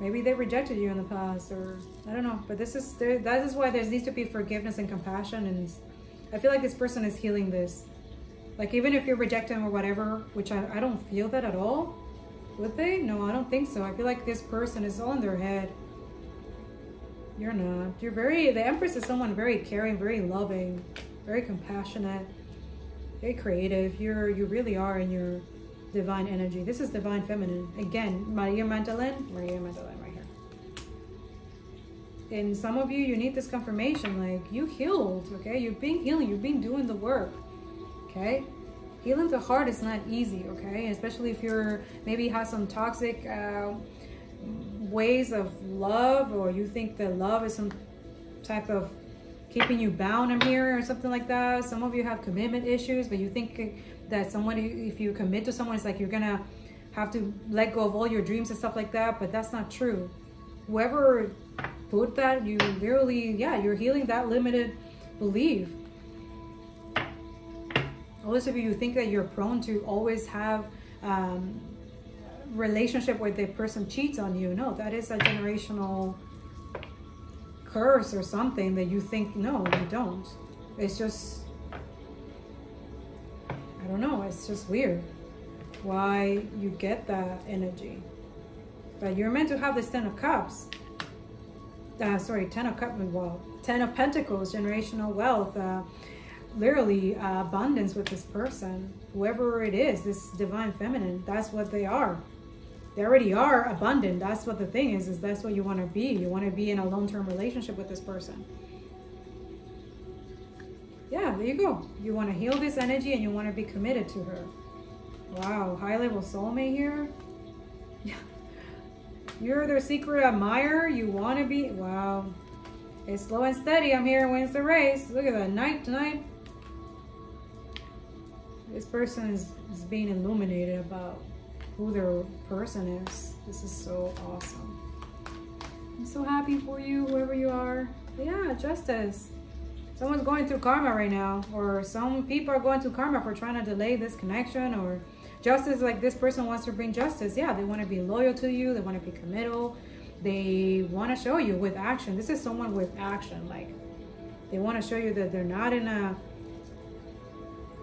Maybe they rejected you in the past, or I don't know. But this is that is why there needs to be forgiveness and compassion, and I feel like this person is healing this. Like even if you're rejecting or whatever, which I, I don't feel that at all. Would they? No, I don't think so. I feel like this person is all in their head. You're not. You're very, the Empress is someone very caring, very loving, very compassionate, very creative. You're, you really are in your divine energy. This is divine feminine. Again, Maria Magdalene, Maria Magdalene right here. And some of you, you need this confirmation. Like you healed, okay? You've been healing. You've been doing the work, okay? Healing the heart is not easy, okay? Especially if you're maybe have some toxic uh, ways of love, or you think that love is some type of keeping you bound. I'm here, or something like that. Some of you have commitment issues, but you think that someone, if you commit to someone, it's like you're gonna have to let go of all your dreams and stuff like that, but that's not true. Whoever put that, you literally, yeah, you're healing that limited belief. Those of you think that you're prone to always have um, relationship where the person cheats on you. No, that is a generational curse or something that you think, no, you don't. It's just don't know, it's just weird why you get that energy. But you're meant to have this Ten of Cups. Uh, sorry, Ten of Cups, well, Ten of Pentacles, generational wealth, uh, literally uh, abundance with this person. Whoever it is, this divine feminine, that's what they are. They already are abundant. That's what the thing is, is that's what you want to be. You want to be in a long-term relationship with this person yeah, there you go. You want to heal this energy and you want to be committed to her. Wow, high level soulmate here. Yeah. You're their secret admirer. You want to be. Wow. It's slow and steady. I'm here and wins the race. Look at that. Night tonight. This person is, is being illuminated about who their person is. This is so awesome. I'm so happy for you, whoever you are. Yeah, justice someone's going through karma right now or some people are going through karma for trying to delay this connection or justice like this person wants to bring justice. Yeah they want to be loyal to you they want to be committal they want to show you with action. This is someone with action like they want to show you that they're not in a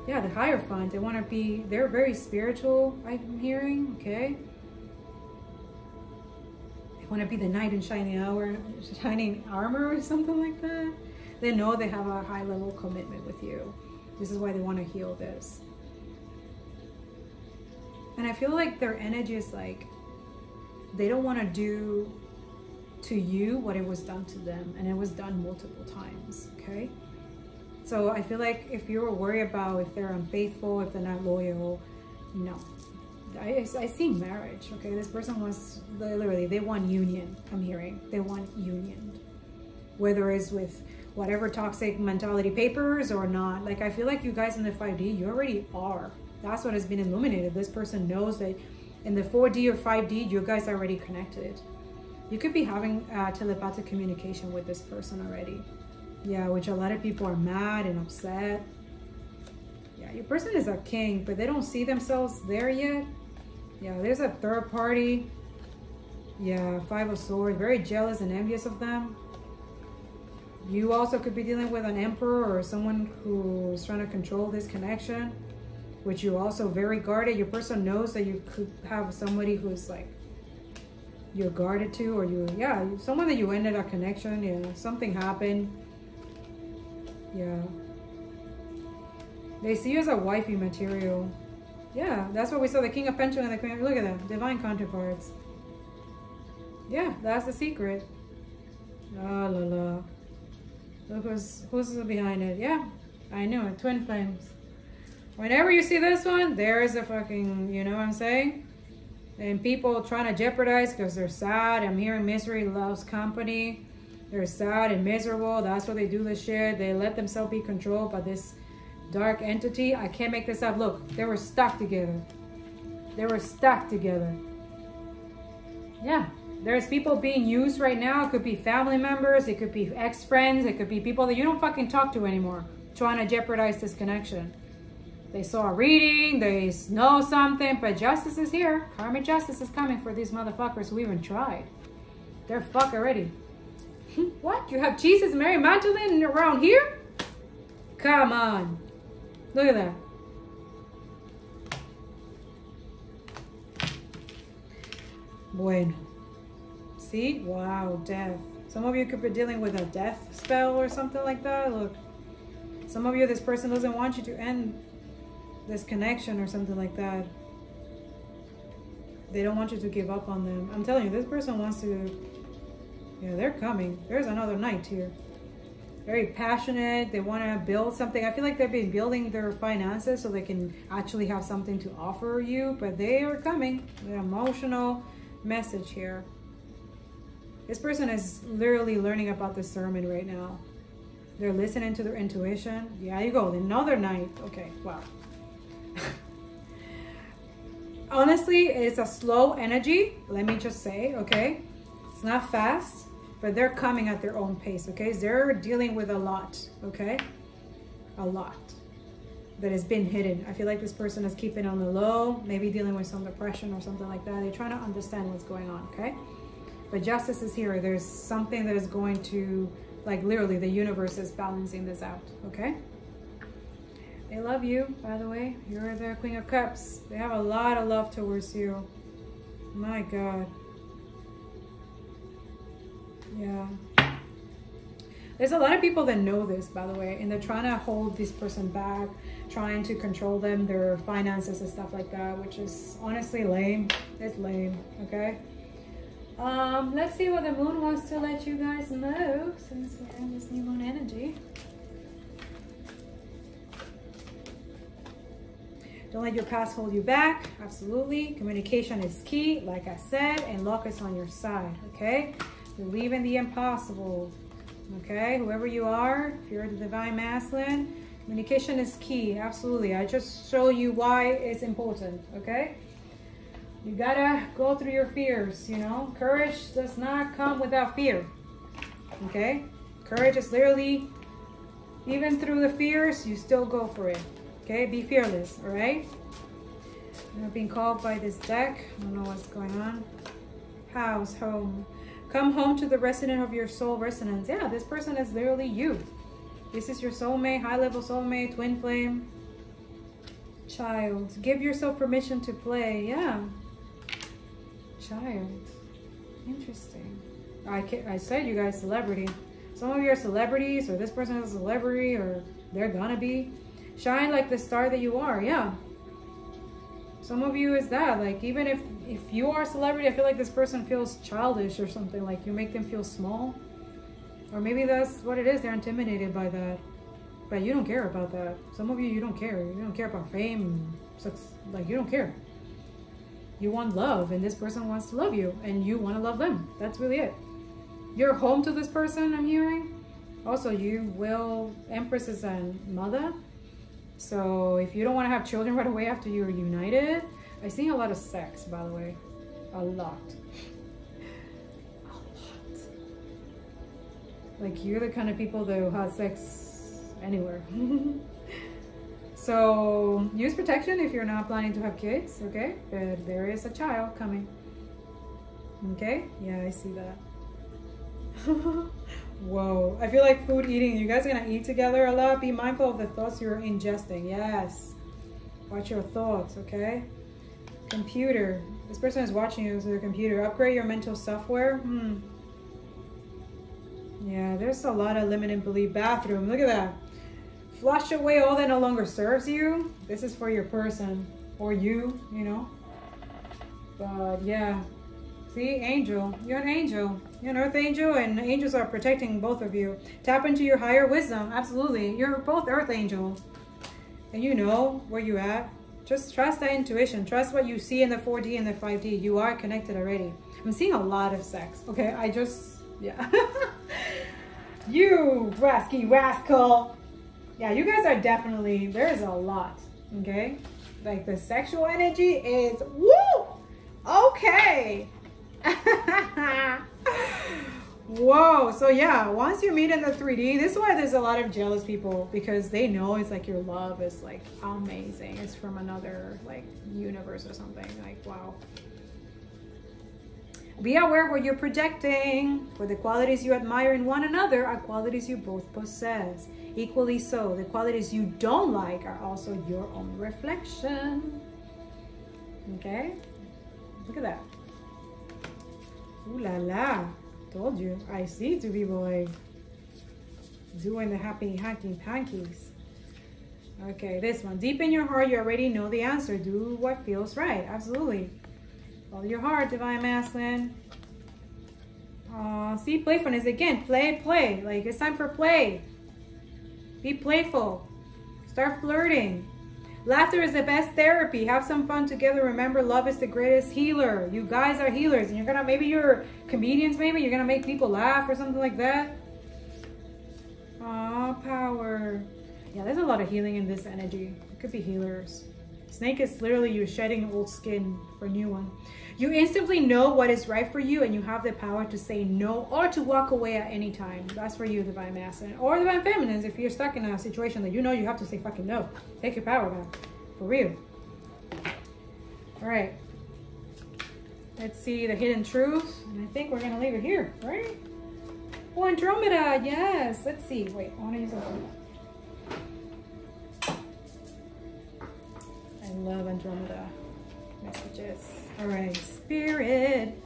yeah the Hierophant they want to be they're very spiritual i'm hearing okay? They want to be the knight in shining hour shining armor or something like that they know they have a high level commitment with you. This is why they want to heal this. And I feel like their energy is like, they don't want to do to you what it was done to them. And it was done multiple times, okay? So I feel like if you're worried about if they're unfaithful, if they're not loyal, no. I, I see marriage, okay? This person wants, literally, they want union, I'm hearing. They want union. Whether it's with whatever toxic mentality papers or not. Like I feel like you guys in the 5D, you already are. That's what has been illuminated. This person knows that in the 4D or 5D, you guys are already connected. You could be having uh, telepathic communication with this person already. Yeah, which a lot of people are mad and upset. Yeah, your person is a king, but they don't see themselves there yet. Yeah, there's a third party. Yeah, Five of Swords, very jealous and envious of them You also could be dealing with an emperor or someone who's trying to control this connection, which you also very guarded. Your person knows that you could have somebody who's like you're guarded to, or you, yeah, someone that you ended a connection. Yeah, something happened. Yeah. They see you as a wifey material. Yeah, that's what we saw. The King of Pentacles and the Queen. Look at that. Divine counterparts. Yeah, that's the secret. Ah, la la. Look who's, who's behind it. Yeah, I knew it. Twin flames. Whenever you see this one, there is a fucking, you know what I'm saying? And people trying to jeopardize because they're sad. I'm hearing misery loves company. They're sad and miserable. That's why they do this shit. They let themselves be controlled by this dark entity. I can't make this up. Look, they were stuck together. They were stuck together. Yeah. There's people being used right now. It could be family members. It could be ex-friends. It could be people that you don't fucking talk to anymore. Trying to jeopardize this connection. They saw a reading. They know something. But justice is here. Karmic justice is coming for these motherfuckers who even tried. They're fuck already. what? You have Jesus Mary Magdalene around here? Come on. Look at that. Bueno. See? Wow, death. Some of you could be dealing with a death spell or something like that. Look. Some of you, this person doesn't want you to end this connection or something like that. They don't want you to give up on them. I'm telling you, this person wants to... Yeah, they're coming. There's another knight here very passionate. They want to build something. I feel like they've been building their finances so they can actually have something to offer you, but they are coming. An emotional message here. This person is literally learning about the sermon right now. They're listening to their intuition. Yeah, you go. Another knight. Okay, wow. Honestly, it's a slow energy. Let me just say, okay? It's not fast but they're coming at their own pace, okay? They're dealing with a lot, okay? A lot that has been hidden. I feel like this person is keeping on the low, maybe dealing with some depression or something like that. They're trying to understand what's going on, okay? But justice is here. There's something that is going to, like literally the universe is balancing this out, okay? They love you, by the way. You're the Queen of Cups. They have a lot of love towards you. My God. Yeah. There's a lot of people that know this, by the way, and they're trying to hold this person back, trying to control them, their finances and stuff like that, which is honestly lame. It's lame, okay? Um, let's see what the moon wants to let you guys know since we're in this new moon energy. Don't let your past hold you back. Absolutely. Communication is key, like I said, and luck is on your side, okay? Believe in the impossible. Okay, whoever you are, if you're the divine masculine, communication is key. Absolutely. I just show you why it's important. Okay. You gotta go through your fears, you know. Courage does not come without fear. Okay? Courage is literally, even through the fears, you still go for it. Okay? Be fearless, alright? I'm being called by this deck. I don't know what's going on. House, home. Come home to the resident of your soul resonance. Yeah, this person is literally you. This is your soulmate, high level soulmate, twin flame. Child. Give yourself permission to play. Yeah. Child. Interesting. I, I said you guys celebrity. Some of you are celebrities or this person is a celebrity or they're gonna be. Shine like the star that you are. Yeah. Some of you is that. Like even if if you are a celebrity, I feel like this person feels childish or something. Like you make them feel small. Or maybe that's what it is. They're intimidated by that. But you don't care about that. Some of you, you don't care. You don't care about fame. Like, you don't care. You want love, and this person wants to love you, and you want to love them. That's really it. You're home to this person, I'm hearing. Also, you will, Empress is a um, mother. So if you don't want to have children right away after you're united, I see a lot of sex, by the way. A lot. a lot. Like, you're the kind of people that have sex anywhere. so, use protection if you're not planning to have kids, okay? But there is a child coming. Okay? Yeah, I see that. Whoa. I feel like food eating. You guys are gonna eat together a lot. Be mindful of the thoughts you're ingesting. Yes. Watch your thoughts, okay? Computer. This person is watching you through the computer. Upgrade your mental software. Hmm. Yeah, there's a lot of limiting belief. Bathroom. Look at that. Flush away all that no longer serves you. This is for your person or you, you know. But yeah. See, angel. You're an angel. You're an earth angel, and angels are protecting both of you. Tap into your higher wisdom. Absolutely. You're both earth angels. And you know where you at. Just trust that intuition. Trust what you see in the 4D and the 5D. You are connected already. I'm seeing a lot of sex. Okay, I just, yeah. you rasky rascal. Yeah, you guys are definitely, there's a lot, okay? Like the sexual energy is, woo! Okay. Whoa, so yeah, once you meet in the 3D, this is why there's a lot of jealous people because they know it's like your love is like amazing. It's from another like universe or something. Like, wow. Be aware what you're projecting, for the qualities you admire in one another are qualities you both possess. Equally so, the qualities you don't like are also your own reflection. Okay? Look at that. Ooh la la. Told you. I see to be boy. Doing the happy hanky pankies. Okay, this one. Deep in your heart, you already know the answer. Do what feels right. Absolutely. Follow your heart, Divine Masculine. Uh, see, playfulness. Again, play, play. Like, it's time for play. Be playful. Start flirting. Laughter is the best therapy. Have some fun together. Remember, love is the greatest healer. You guys are healers, and you're gonna maybe you're comedians. Maybe you're gonna make people laugh or something like that. Aw, power. Yeah, there's a lot of healing in this energy. It could be healers. Snake is literally you shedding old skin for a new one. You instantly know what is right for you and you have the power to say no or to walk away at any time. That's for you, Divine Masculine. Or Divine Feminines, if you're stuck in a situation that you know you have to say fucking no. Take your power back. For real. All right. Let's see the hidden truth. And I think we're going to leave it here, right? Oh, Andromeda. Yes. Let's see. Wait, I want to use a I love Andromeda messages. All right, Spirit.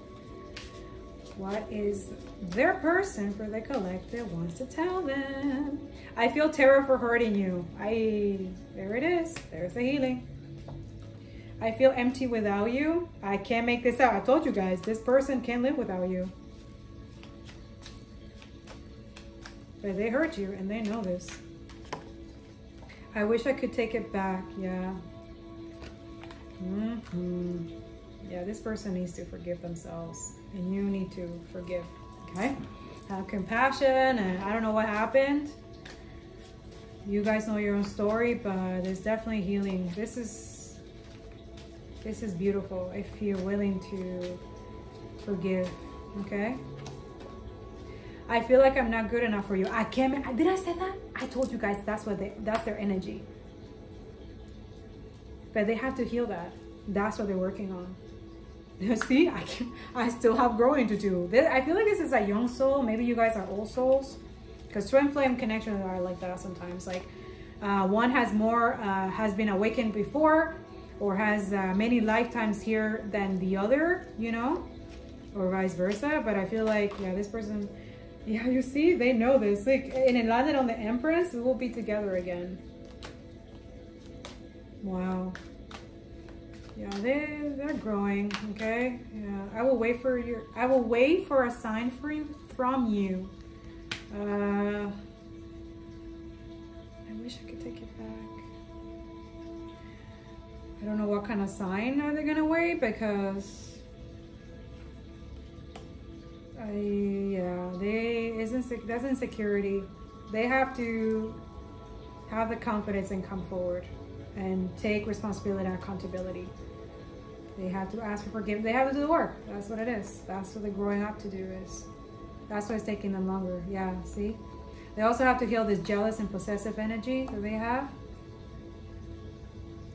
What is their person for the collective wants to tell them? I feel terror for hurting you. I, there it is. There's the healing. I feel empty without you. I can't make this out. I told you guys, this person can't live without you. But they hurt you and they know this. I wish I could take it back. Yeah. Mm -hmm yeah, this person needs to forgive themselves and you need to forgive, okay? Have compassion and I don't know what happened. You guys know your own story, but there's definitely healing. This is, this is beautiful if you're willing to forgive, okay? I feel like I'm not good enough for you. I can't, did I say that? I told you guys that's what they, that's their energy. But they have to heal that. That's what they're working on. see I, can, I still have growing to do. This, i feel like this is a young soul. Maybe you guys are old souls. Because twin flame connections are like that sometimes. Like uh, one has more uh, has been awakened before or has uh, many lifetimes here than the other you know or vice versa. But i feel like yeah this person yeah you see they know this. Like and it landed on the empress we will be together again. Wow yeah, they they're growing. Okay. Yeah, I will wait for your. I will wait for a sign for you from you. Uh, I wish I could take it back. I don't know what kind of sign are they gonna wait because. I yeah they isn't that's insecurity. They have to have the confidence and come forward and take responsibility and accountability. They have to ask for forgiveness. They have to do the work. That's what it is. That's what they're growing up to do is. That's why it's taking them longer. Yeah, see? They also have to heal this jealous and possessive energy that they have.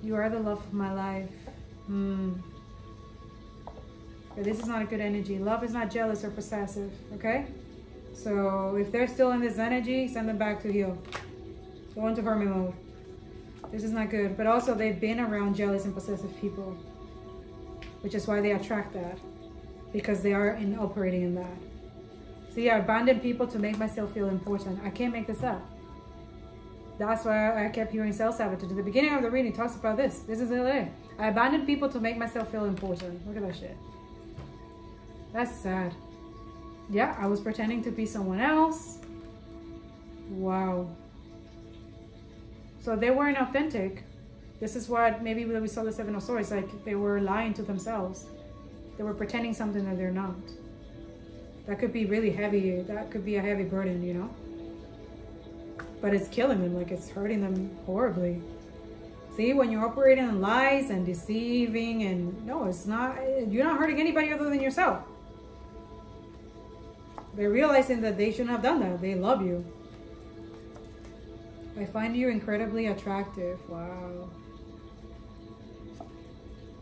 You are the love of my life. Hmm. But this is not a good energy. Love is not jealous or possessive, okay? So if they're still in this energy, send them back to heal. Go into hermit mode. This is not good. But also they've been around jealous and possessive people. Which is why they attract that. Because they are in operating in that. See, I abandoned people to make myself feel important. I can't make this up. That's why I kept hearing self-sabotage. At the beginning of the reading, talks about this. This is LA. I abandoned people to make myself feel important. Look at that shit. That's sad. Yeah, I was pretending to be someone else. Wow. So they weren't authentic. This is what maybe we saw the Seven of Swords, like they were lying to themselves. They were pretending something that they're not. That could be really heavy. That could be a heavy burden, you know? But it's killing them, like it's hurting them horribly. See, when you're operating in lies and deceiving and no, it's not, you're not hurting anybody other than yourself. They're realizing that they shouldn't have done that. They love you. I find you incredibly attractive. Wow.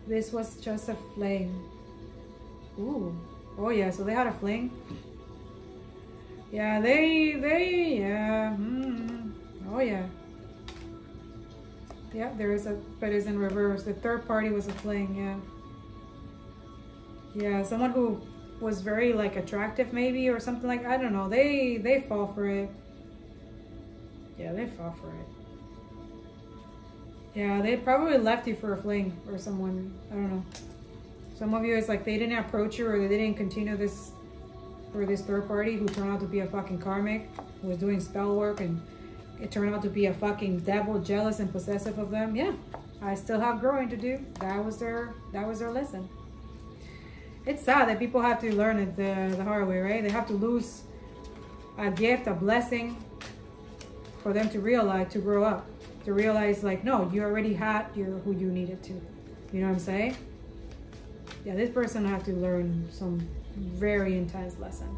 This was just a fling. Ooh. Oh yeah, so they had a fling. Yeah, they, they, yeah. Mm, oh yeah. Yeah, there is a, but it's in reverse. The third party was a fling, yeah. Yeah, someone who was very like attractive maybe or something like, I don't know. They, they fall for it. Yeah, they fall for it. Yeah, they probably left you for a fling or someone. I don't know. Some of you, it's like they didn't approach you or they didn't continue this for this third party who turned out to be a fucking karmic, who was doing spell work and it turned out to be a fucking devil, jealous and possessive of them. Yeah, I still have growing to do. That was their, that was their lesson. It's sad that people have to learn it the, the hard way, right? They have to lose a gift, a blessing for them to realize, to grow up, to realize like, no, you already had your, who you needed to. You know what I'm saying? yeah, this person had to learn some very intense lesson.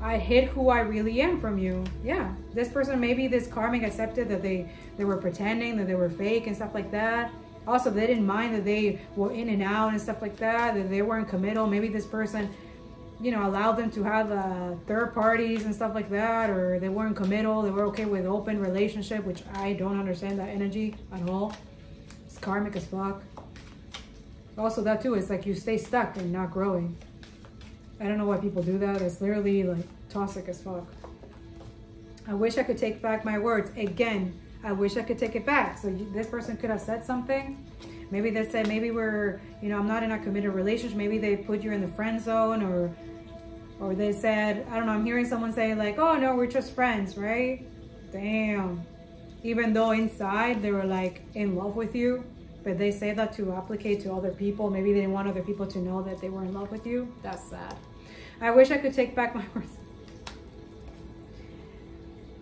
I hid who I really am from you. Yeah, this person, maybe this karmic accepted that they, they were pretending, that they were fake and stuff like that. Also, they didn't mind that they were in and out and stuff like that, that they weren't committal. Maybe this person, you know, allowed them to have uh, third parties and stuff like that, or they weren't committal. They were okay with open relationship, which I don't understand that energy at all. It's karmic as fuck. Also that too, it's like you stay stuck and not growing. I don't know why people do that. It's literally like toxic as fuck. I wish I could take back my words. Again, I wish I could take it back. So you, this person could have said something. Maybe they said, maybe we're, you know, I'm not in a committed relationship. Maybe they put you in the friend zone or, or they said, I don't know, I'm hearing someone say like, oh no, we're just friends, right? Damn. Even though inside they were like in love with you, but they say that to applicate to other people. Maybe they didn't want other people to know that they were in love with you. That's sad. I wish I could take back my words.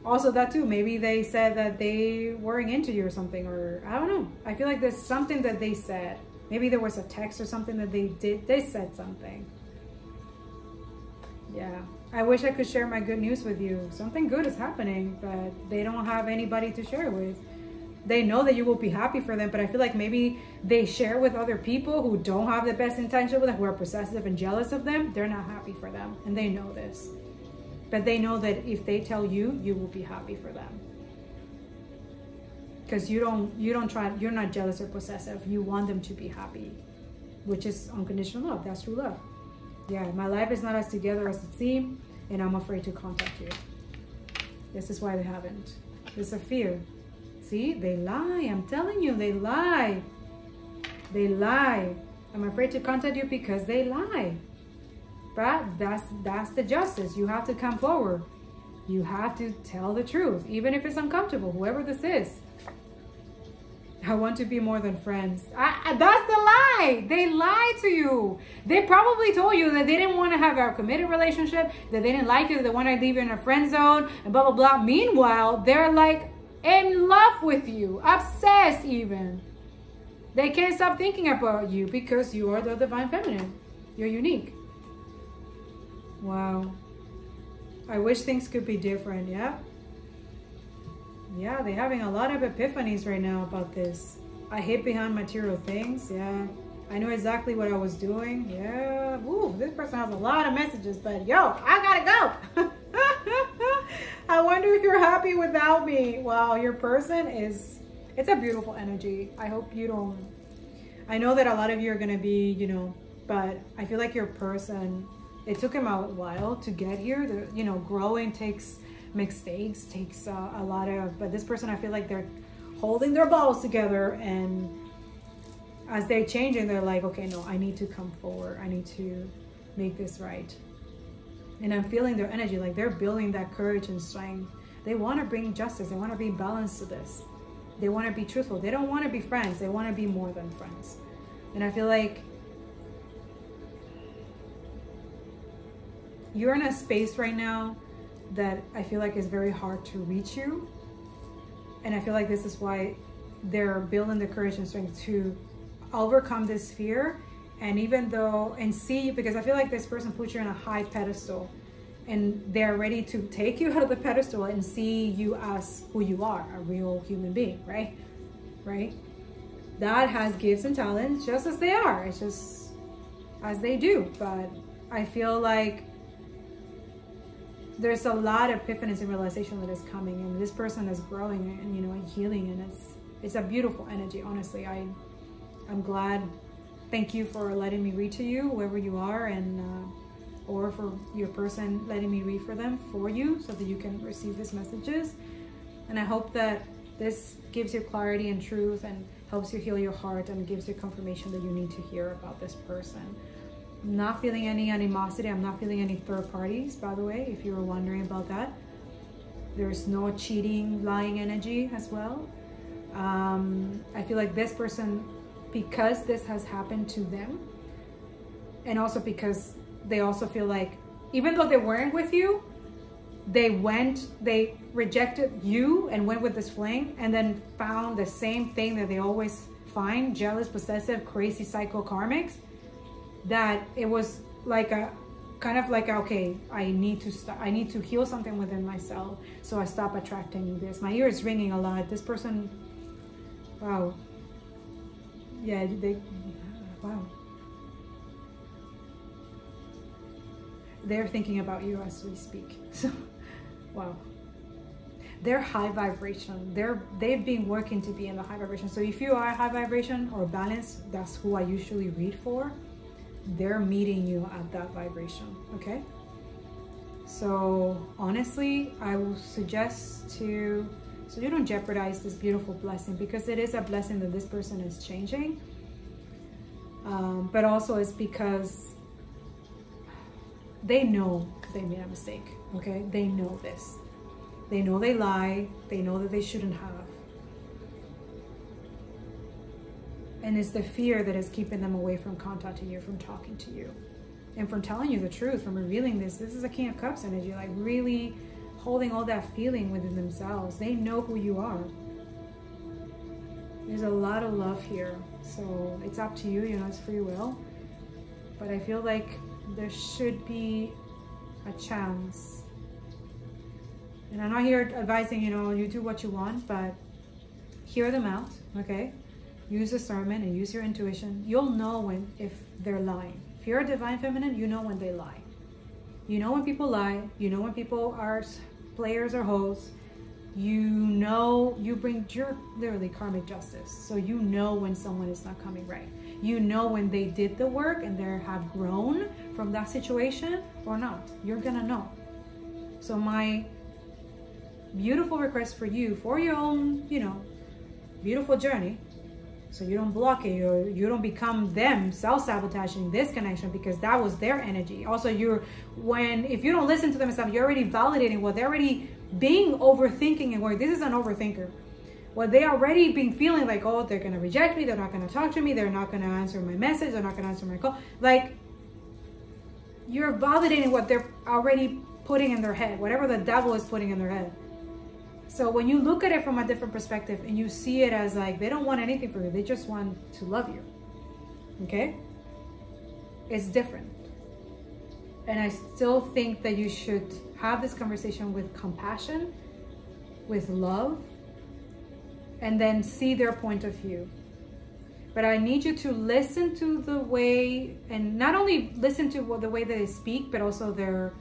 Also that too, maybe they said that they weren't into you or something, or I don't know. I feel like there's something that they said. Maybe there was a text or something that they did. They said something. Yeah. I wish I could share my good news with you. Something good is happening, but they don't have anybody to share with they know that you will be happy for them, but I feel like maybe they share with other people who don't have the best intention with them, who are possessive and jealous of them. They're not happy for them, and they know this. But they know that if they tell you, you will be happy for them. Because you don't, you don't try, you're not jealous or possessive. You want them to be happy, which is unconditional love. That's true love. Yeah, my life is not as together as it seems, and I'm afraid to contact you. This is why they haven't. It's a fear. See, they lie. I'm telling you, they lie. They lie. I'm afraid to contact you because they lie. But that's that's the justice. You have to come forward. You have to tell the truth, even if it's uncomfortable, whoever this is. I want to be more than friends. I, that's the lie. They lied to you. They probably told you that they didn't want to have a committed relationship, that they didn't like you, that they want to leave you in a friend zone, and blah, blah, blah. Meanwhile, they're like, in love with you, obsessed even. They can't stop thinking about you because you are the divine feminine. You're unique. Wow. I wish things could be different, yeah? Yeah, they're having a lot of epiphanies right now about this. I hid behind material things, yeah. I knew exactly what I was doing, yeah. Ooh, this person has a lot of messages, but yo, I gotta go. I wonder if you're happy without me. Wow, your person is, it's a beautiful energy. I hope you don't, I know that a lot of you are to be, you know, but I feel like your person, it took him a while to get here. The, you know, growing takes mistakes, takes uh, a lot of, but this person, I feel like they're holding their balls together and as they're changing, they're like, okay, no, I need to come forward. I need to make this right. And I'm feeling their energy, like they're building that courage and strength. They want to bring justice. They want to bring balance to this. They want to be truthful. They don't want to be friends. They want to be more than friends. And I feel like you're in a space right now that I feel like is very hard to reach you. And I feel like this is why they're building the courage and strength to overcome this fear. And even though and see you, because i feel like this person puts you on a high pedestal and they're ready to take you out of the pedestal and see you as who you are a real human being right? Right? That has gifts and talents just as they are. It's just as they do. But i feel like there's a lot of epiphanies and realization that is coming and this person is growing and you know and healing and it's it's a beautiful energy honestly. I i'm glad. Thank you for letting me read to you wherever you are and uh, or for your person letting me read for them for you so that you can receive these messages. And i hope that this gives you clarity and truth and helps you heal your heart and gives you confirmation that you need to hear about this person not feeling any animosity i'm not feeling any third parties by the way if you were wondering about that. There's no cheating lying energy as well. Um, i feel like this person because this has happened to them and also because they also feel like even though they weren't with you they went they rejected you and went with this fling and then found the same thing that they always find jealous possessive crazy psycho karmics that it was like a kind of like okay i need to stop i need to heal something within myself so i stop attracting this my ear is ringing a lot this person wow yeah, they, wow. They're thinking about you as we speak. So, wow. They're high vibration. They're, they've been working to be in the high vibration. So if you are high vibration or balance, that's who I usually read for. They're meeting you at that vibration, okay? So honestly, I will suggest to so you don't jeopardize this beautiful blessing because it is a blessing that this person is changing. Um, but also it's because they know they made a mistake, okay? They know this. They know they lie. They know that they shouldn't have. And it's the fear that is keeping them away from contacting you, from talking to you, and from telling you the truth, from revealing this. This is a King of Cups energy, like really holding all that feeling within themselves. They know who you are. There's a lot of love here. So it's up to you, you know, it's free will. But I feel like there should be a chance. And I'm not here advising, you know, you do what you want, but hear them out, okay? Use discernment and use your intuition. You'll know when if they're lying. If you're a divine feminine, you know when they lie. You know when people lie. You know when people are players or hoes, you know you bring your literally karmic justice. So you know when someone is not coming right. You know when they did the work and they have grown from that situation or not. You're gonna know. So my beautiful request for you, for your own, you know, beautiful journey, so you don't block it or you don't become them self-sabotaging this connection because that was their energy. Also you're when if you don't listen to them and stuff you're already validating what they're already being overthinking and where this is an overthinker. What they already been feeling like oh they're gonna reject me they're not gonna talk to me they're not gonna answer my message they're not gonna answer my call. Like you're validating what they're already putting in their head whatever the devil is putting in their head so when you look at it from a different perspective and you see it as like they don't want anything for you, they just want to love you. Okay? It's different. And I still think that you should have this conversation with compassion, with love, and then see their point of view. But I need you to listen to the way, and not only listen to the way that they speak, but also their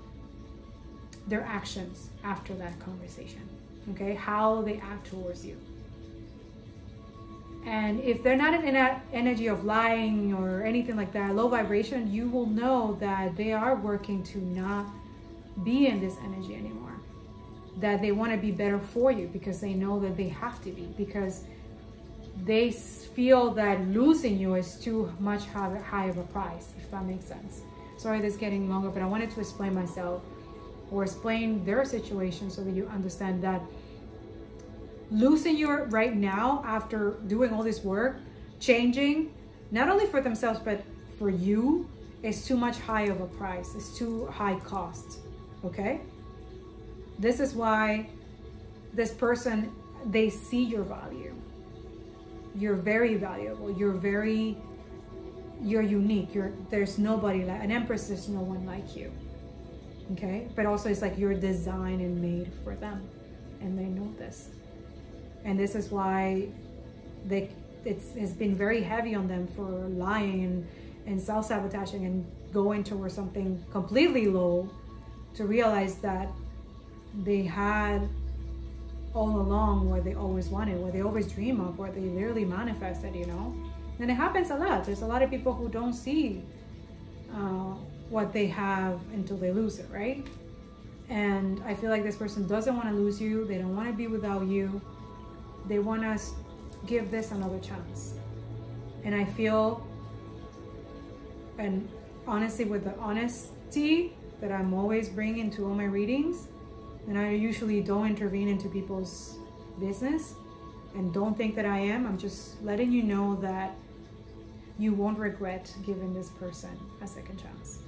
their actions after that conversation. Okay, how they act towards you. And if they're not in that energy of lying or anything like that, low vibration, you will know that they are working to not be in this energy anymore. That they want to be better for you because they know that they have to be because they feel that losing you is too much high of a price, if that makes sense. Sorry this is getting longer, but I wanted to explain myself or explain their situation so that you understand that losing you right now after doing all this work, changing, not only for themselves, but for you, is too much high of a price. It's too high cost, okay? This is why this person, they see your value. You're very valuable. You're very, you're unique. You're, there's nobody like, an empress, there's no one like you okay but also it's like you're designed and made for them and they know this and this is why they it's, it's been very heavy on them for lying and, self-sabotaging and going towards something completely low to realize that they had all along what they always wanted, what they always dream of, what they literally manifested, you know? And it happens a lot. There's a lot of people who don't see uh, what they have until they lose it, right? And I feel like this person doesn't want to lose you. They don't want to be without you. They want to give this another chance. And I feel, and honestly, with the honesty that I'm always bringing to all my readings, and I usually don't intervene into people's business and don't think that I am. I'm just letting you know that you won't regret giving this person a second chance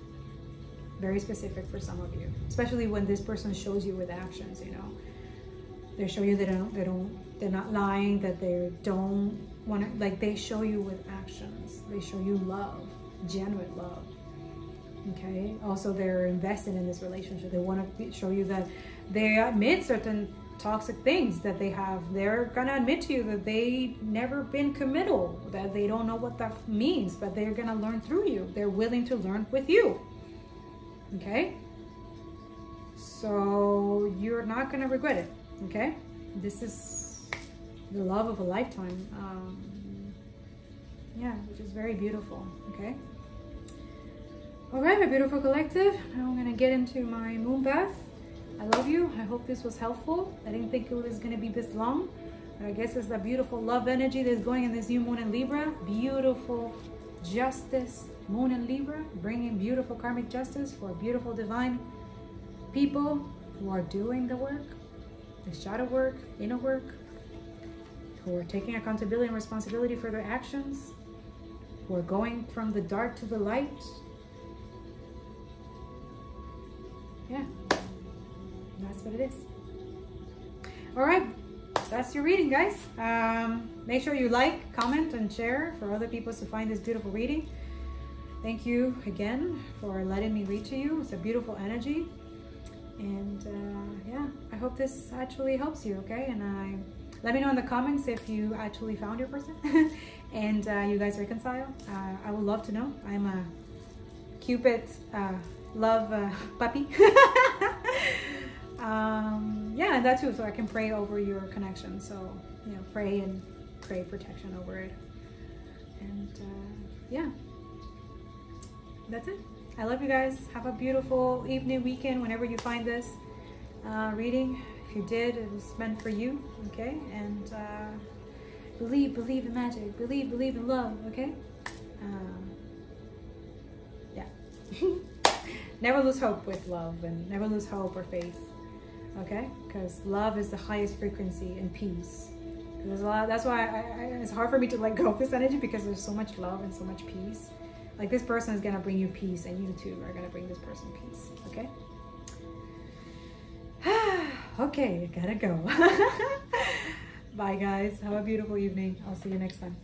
very specific for some of you, especially when this person shows you with actions, you know. They show you they don't, they don't, they're not lying, that they don't want to, like they show you with actions. They show you love, genuine love. Okay. Also, they're invested in this relationship. They want to show you that they admit certain toxic things that they have. They're gonna admit to you that they never been committal, that they don't know what that means, but they're gonna learn through you. They're willing to learn with you okay? So you're not gonna regret it, okay? This is the love of a lifetime. Um, yeah, which is very beautiful, okay? All right, my beautiful collective. Now I'm gonna get into my moon bath. I love you. I hope this was helpful. I didn't think it was gonna be this long, but I guess it's the beautiful love energy that's going in this new moon in Libra. Beautiful justice, Moon and Libra, bringing beautiful karmic justice for beautiful divine people who are doing the work, the shadow work, inner work, who are taking accountability and responsibility for their actions, who are going from the dark to the light. Yeah, that's what it is. All right, that's your reading, guys. Um, make sure you like, comment, and share for other people to find this beautiful reading. Thank you again for letting me read to you. It's a beautiful energy. And uh, yeah, I hope this actually helps you, okay? And I let me know in the comments if you actually found your person and uh, you guys reconcile. Uh, I would love to know. I'm a Cupid uh, love uh, puppy. um, yeah, and that too, so I can pray over your connection. So, you know, pray and pray protection over it. And uh, yeah that's it. I love you guys. Have a beautiful evening, weekend, whenever you find this uh, reading. If you did, it was meant for you, okay? And uh, believe, believe in magic. Believe, believe in love, okay? Um, yeah. never lose hope with love and never lose hope or faith, okay? Because love is the highest frequency and peace. There's a lot, that's why I, I, it's hard for me to let go of this energy because there's so much love and so much peace. Like this person is gonna bring you peace and you too are gonna bring this person peace, okay? okay, gotta go. Bye guys, have a beautiful evening. I'll see you next time.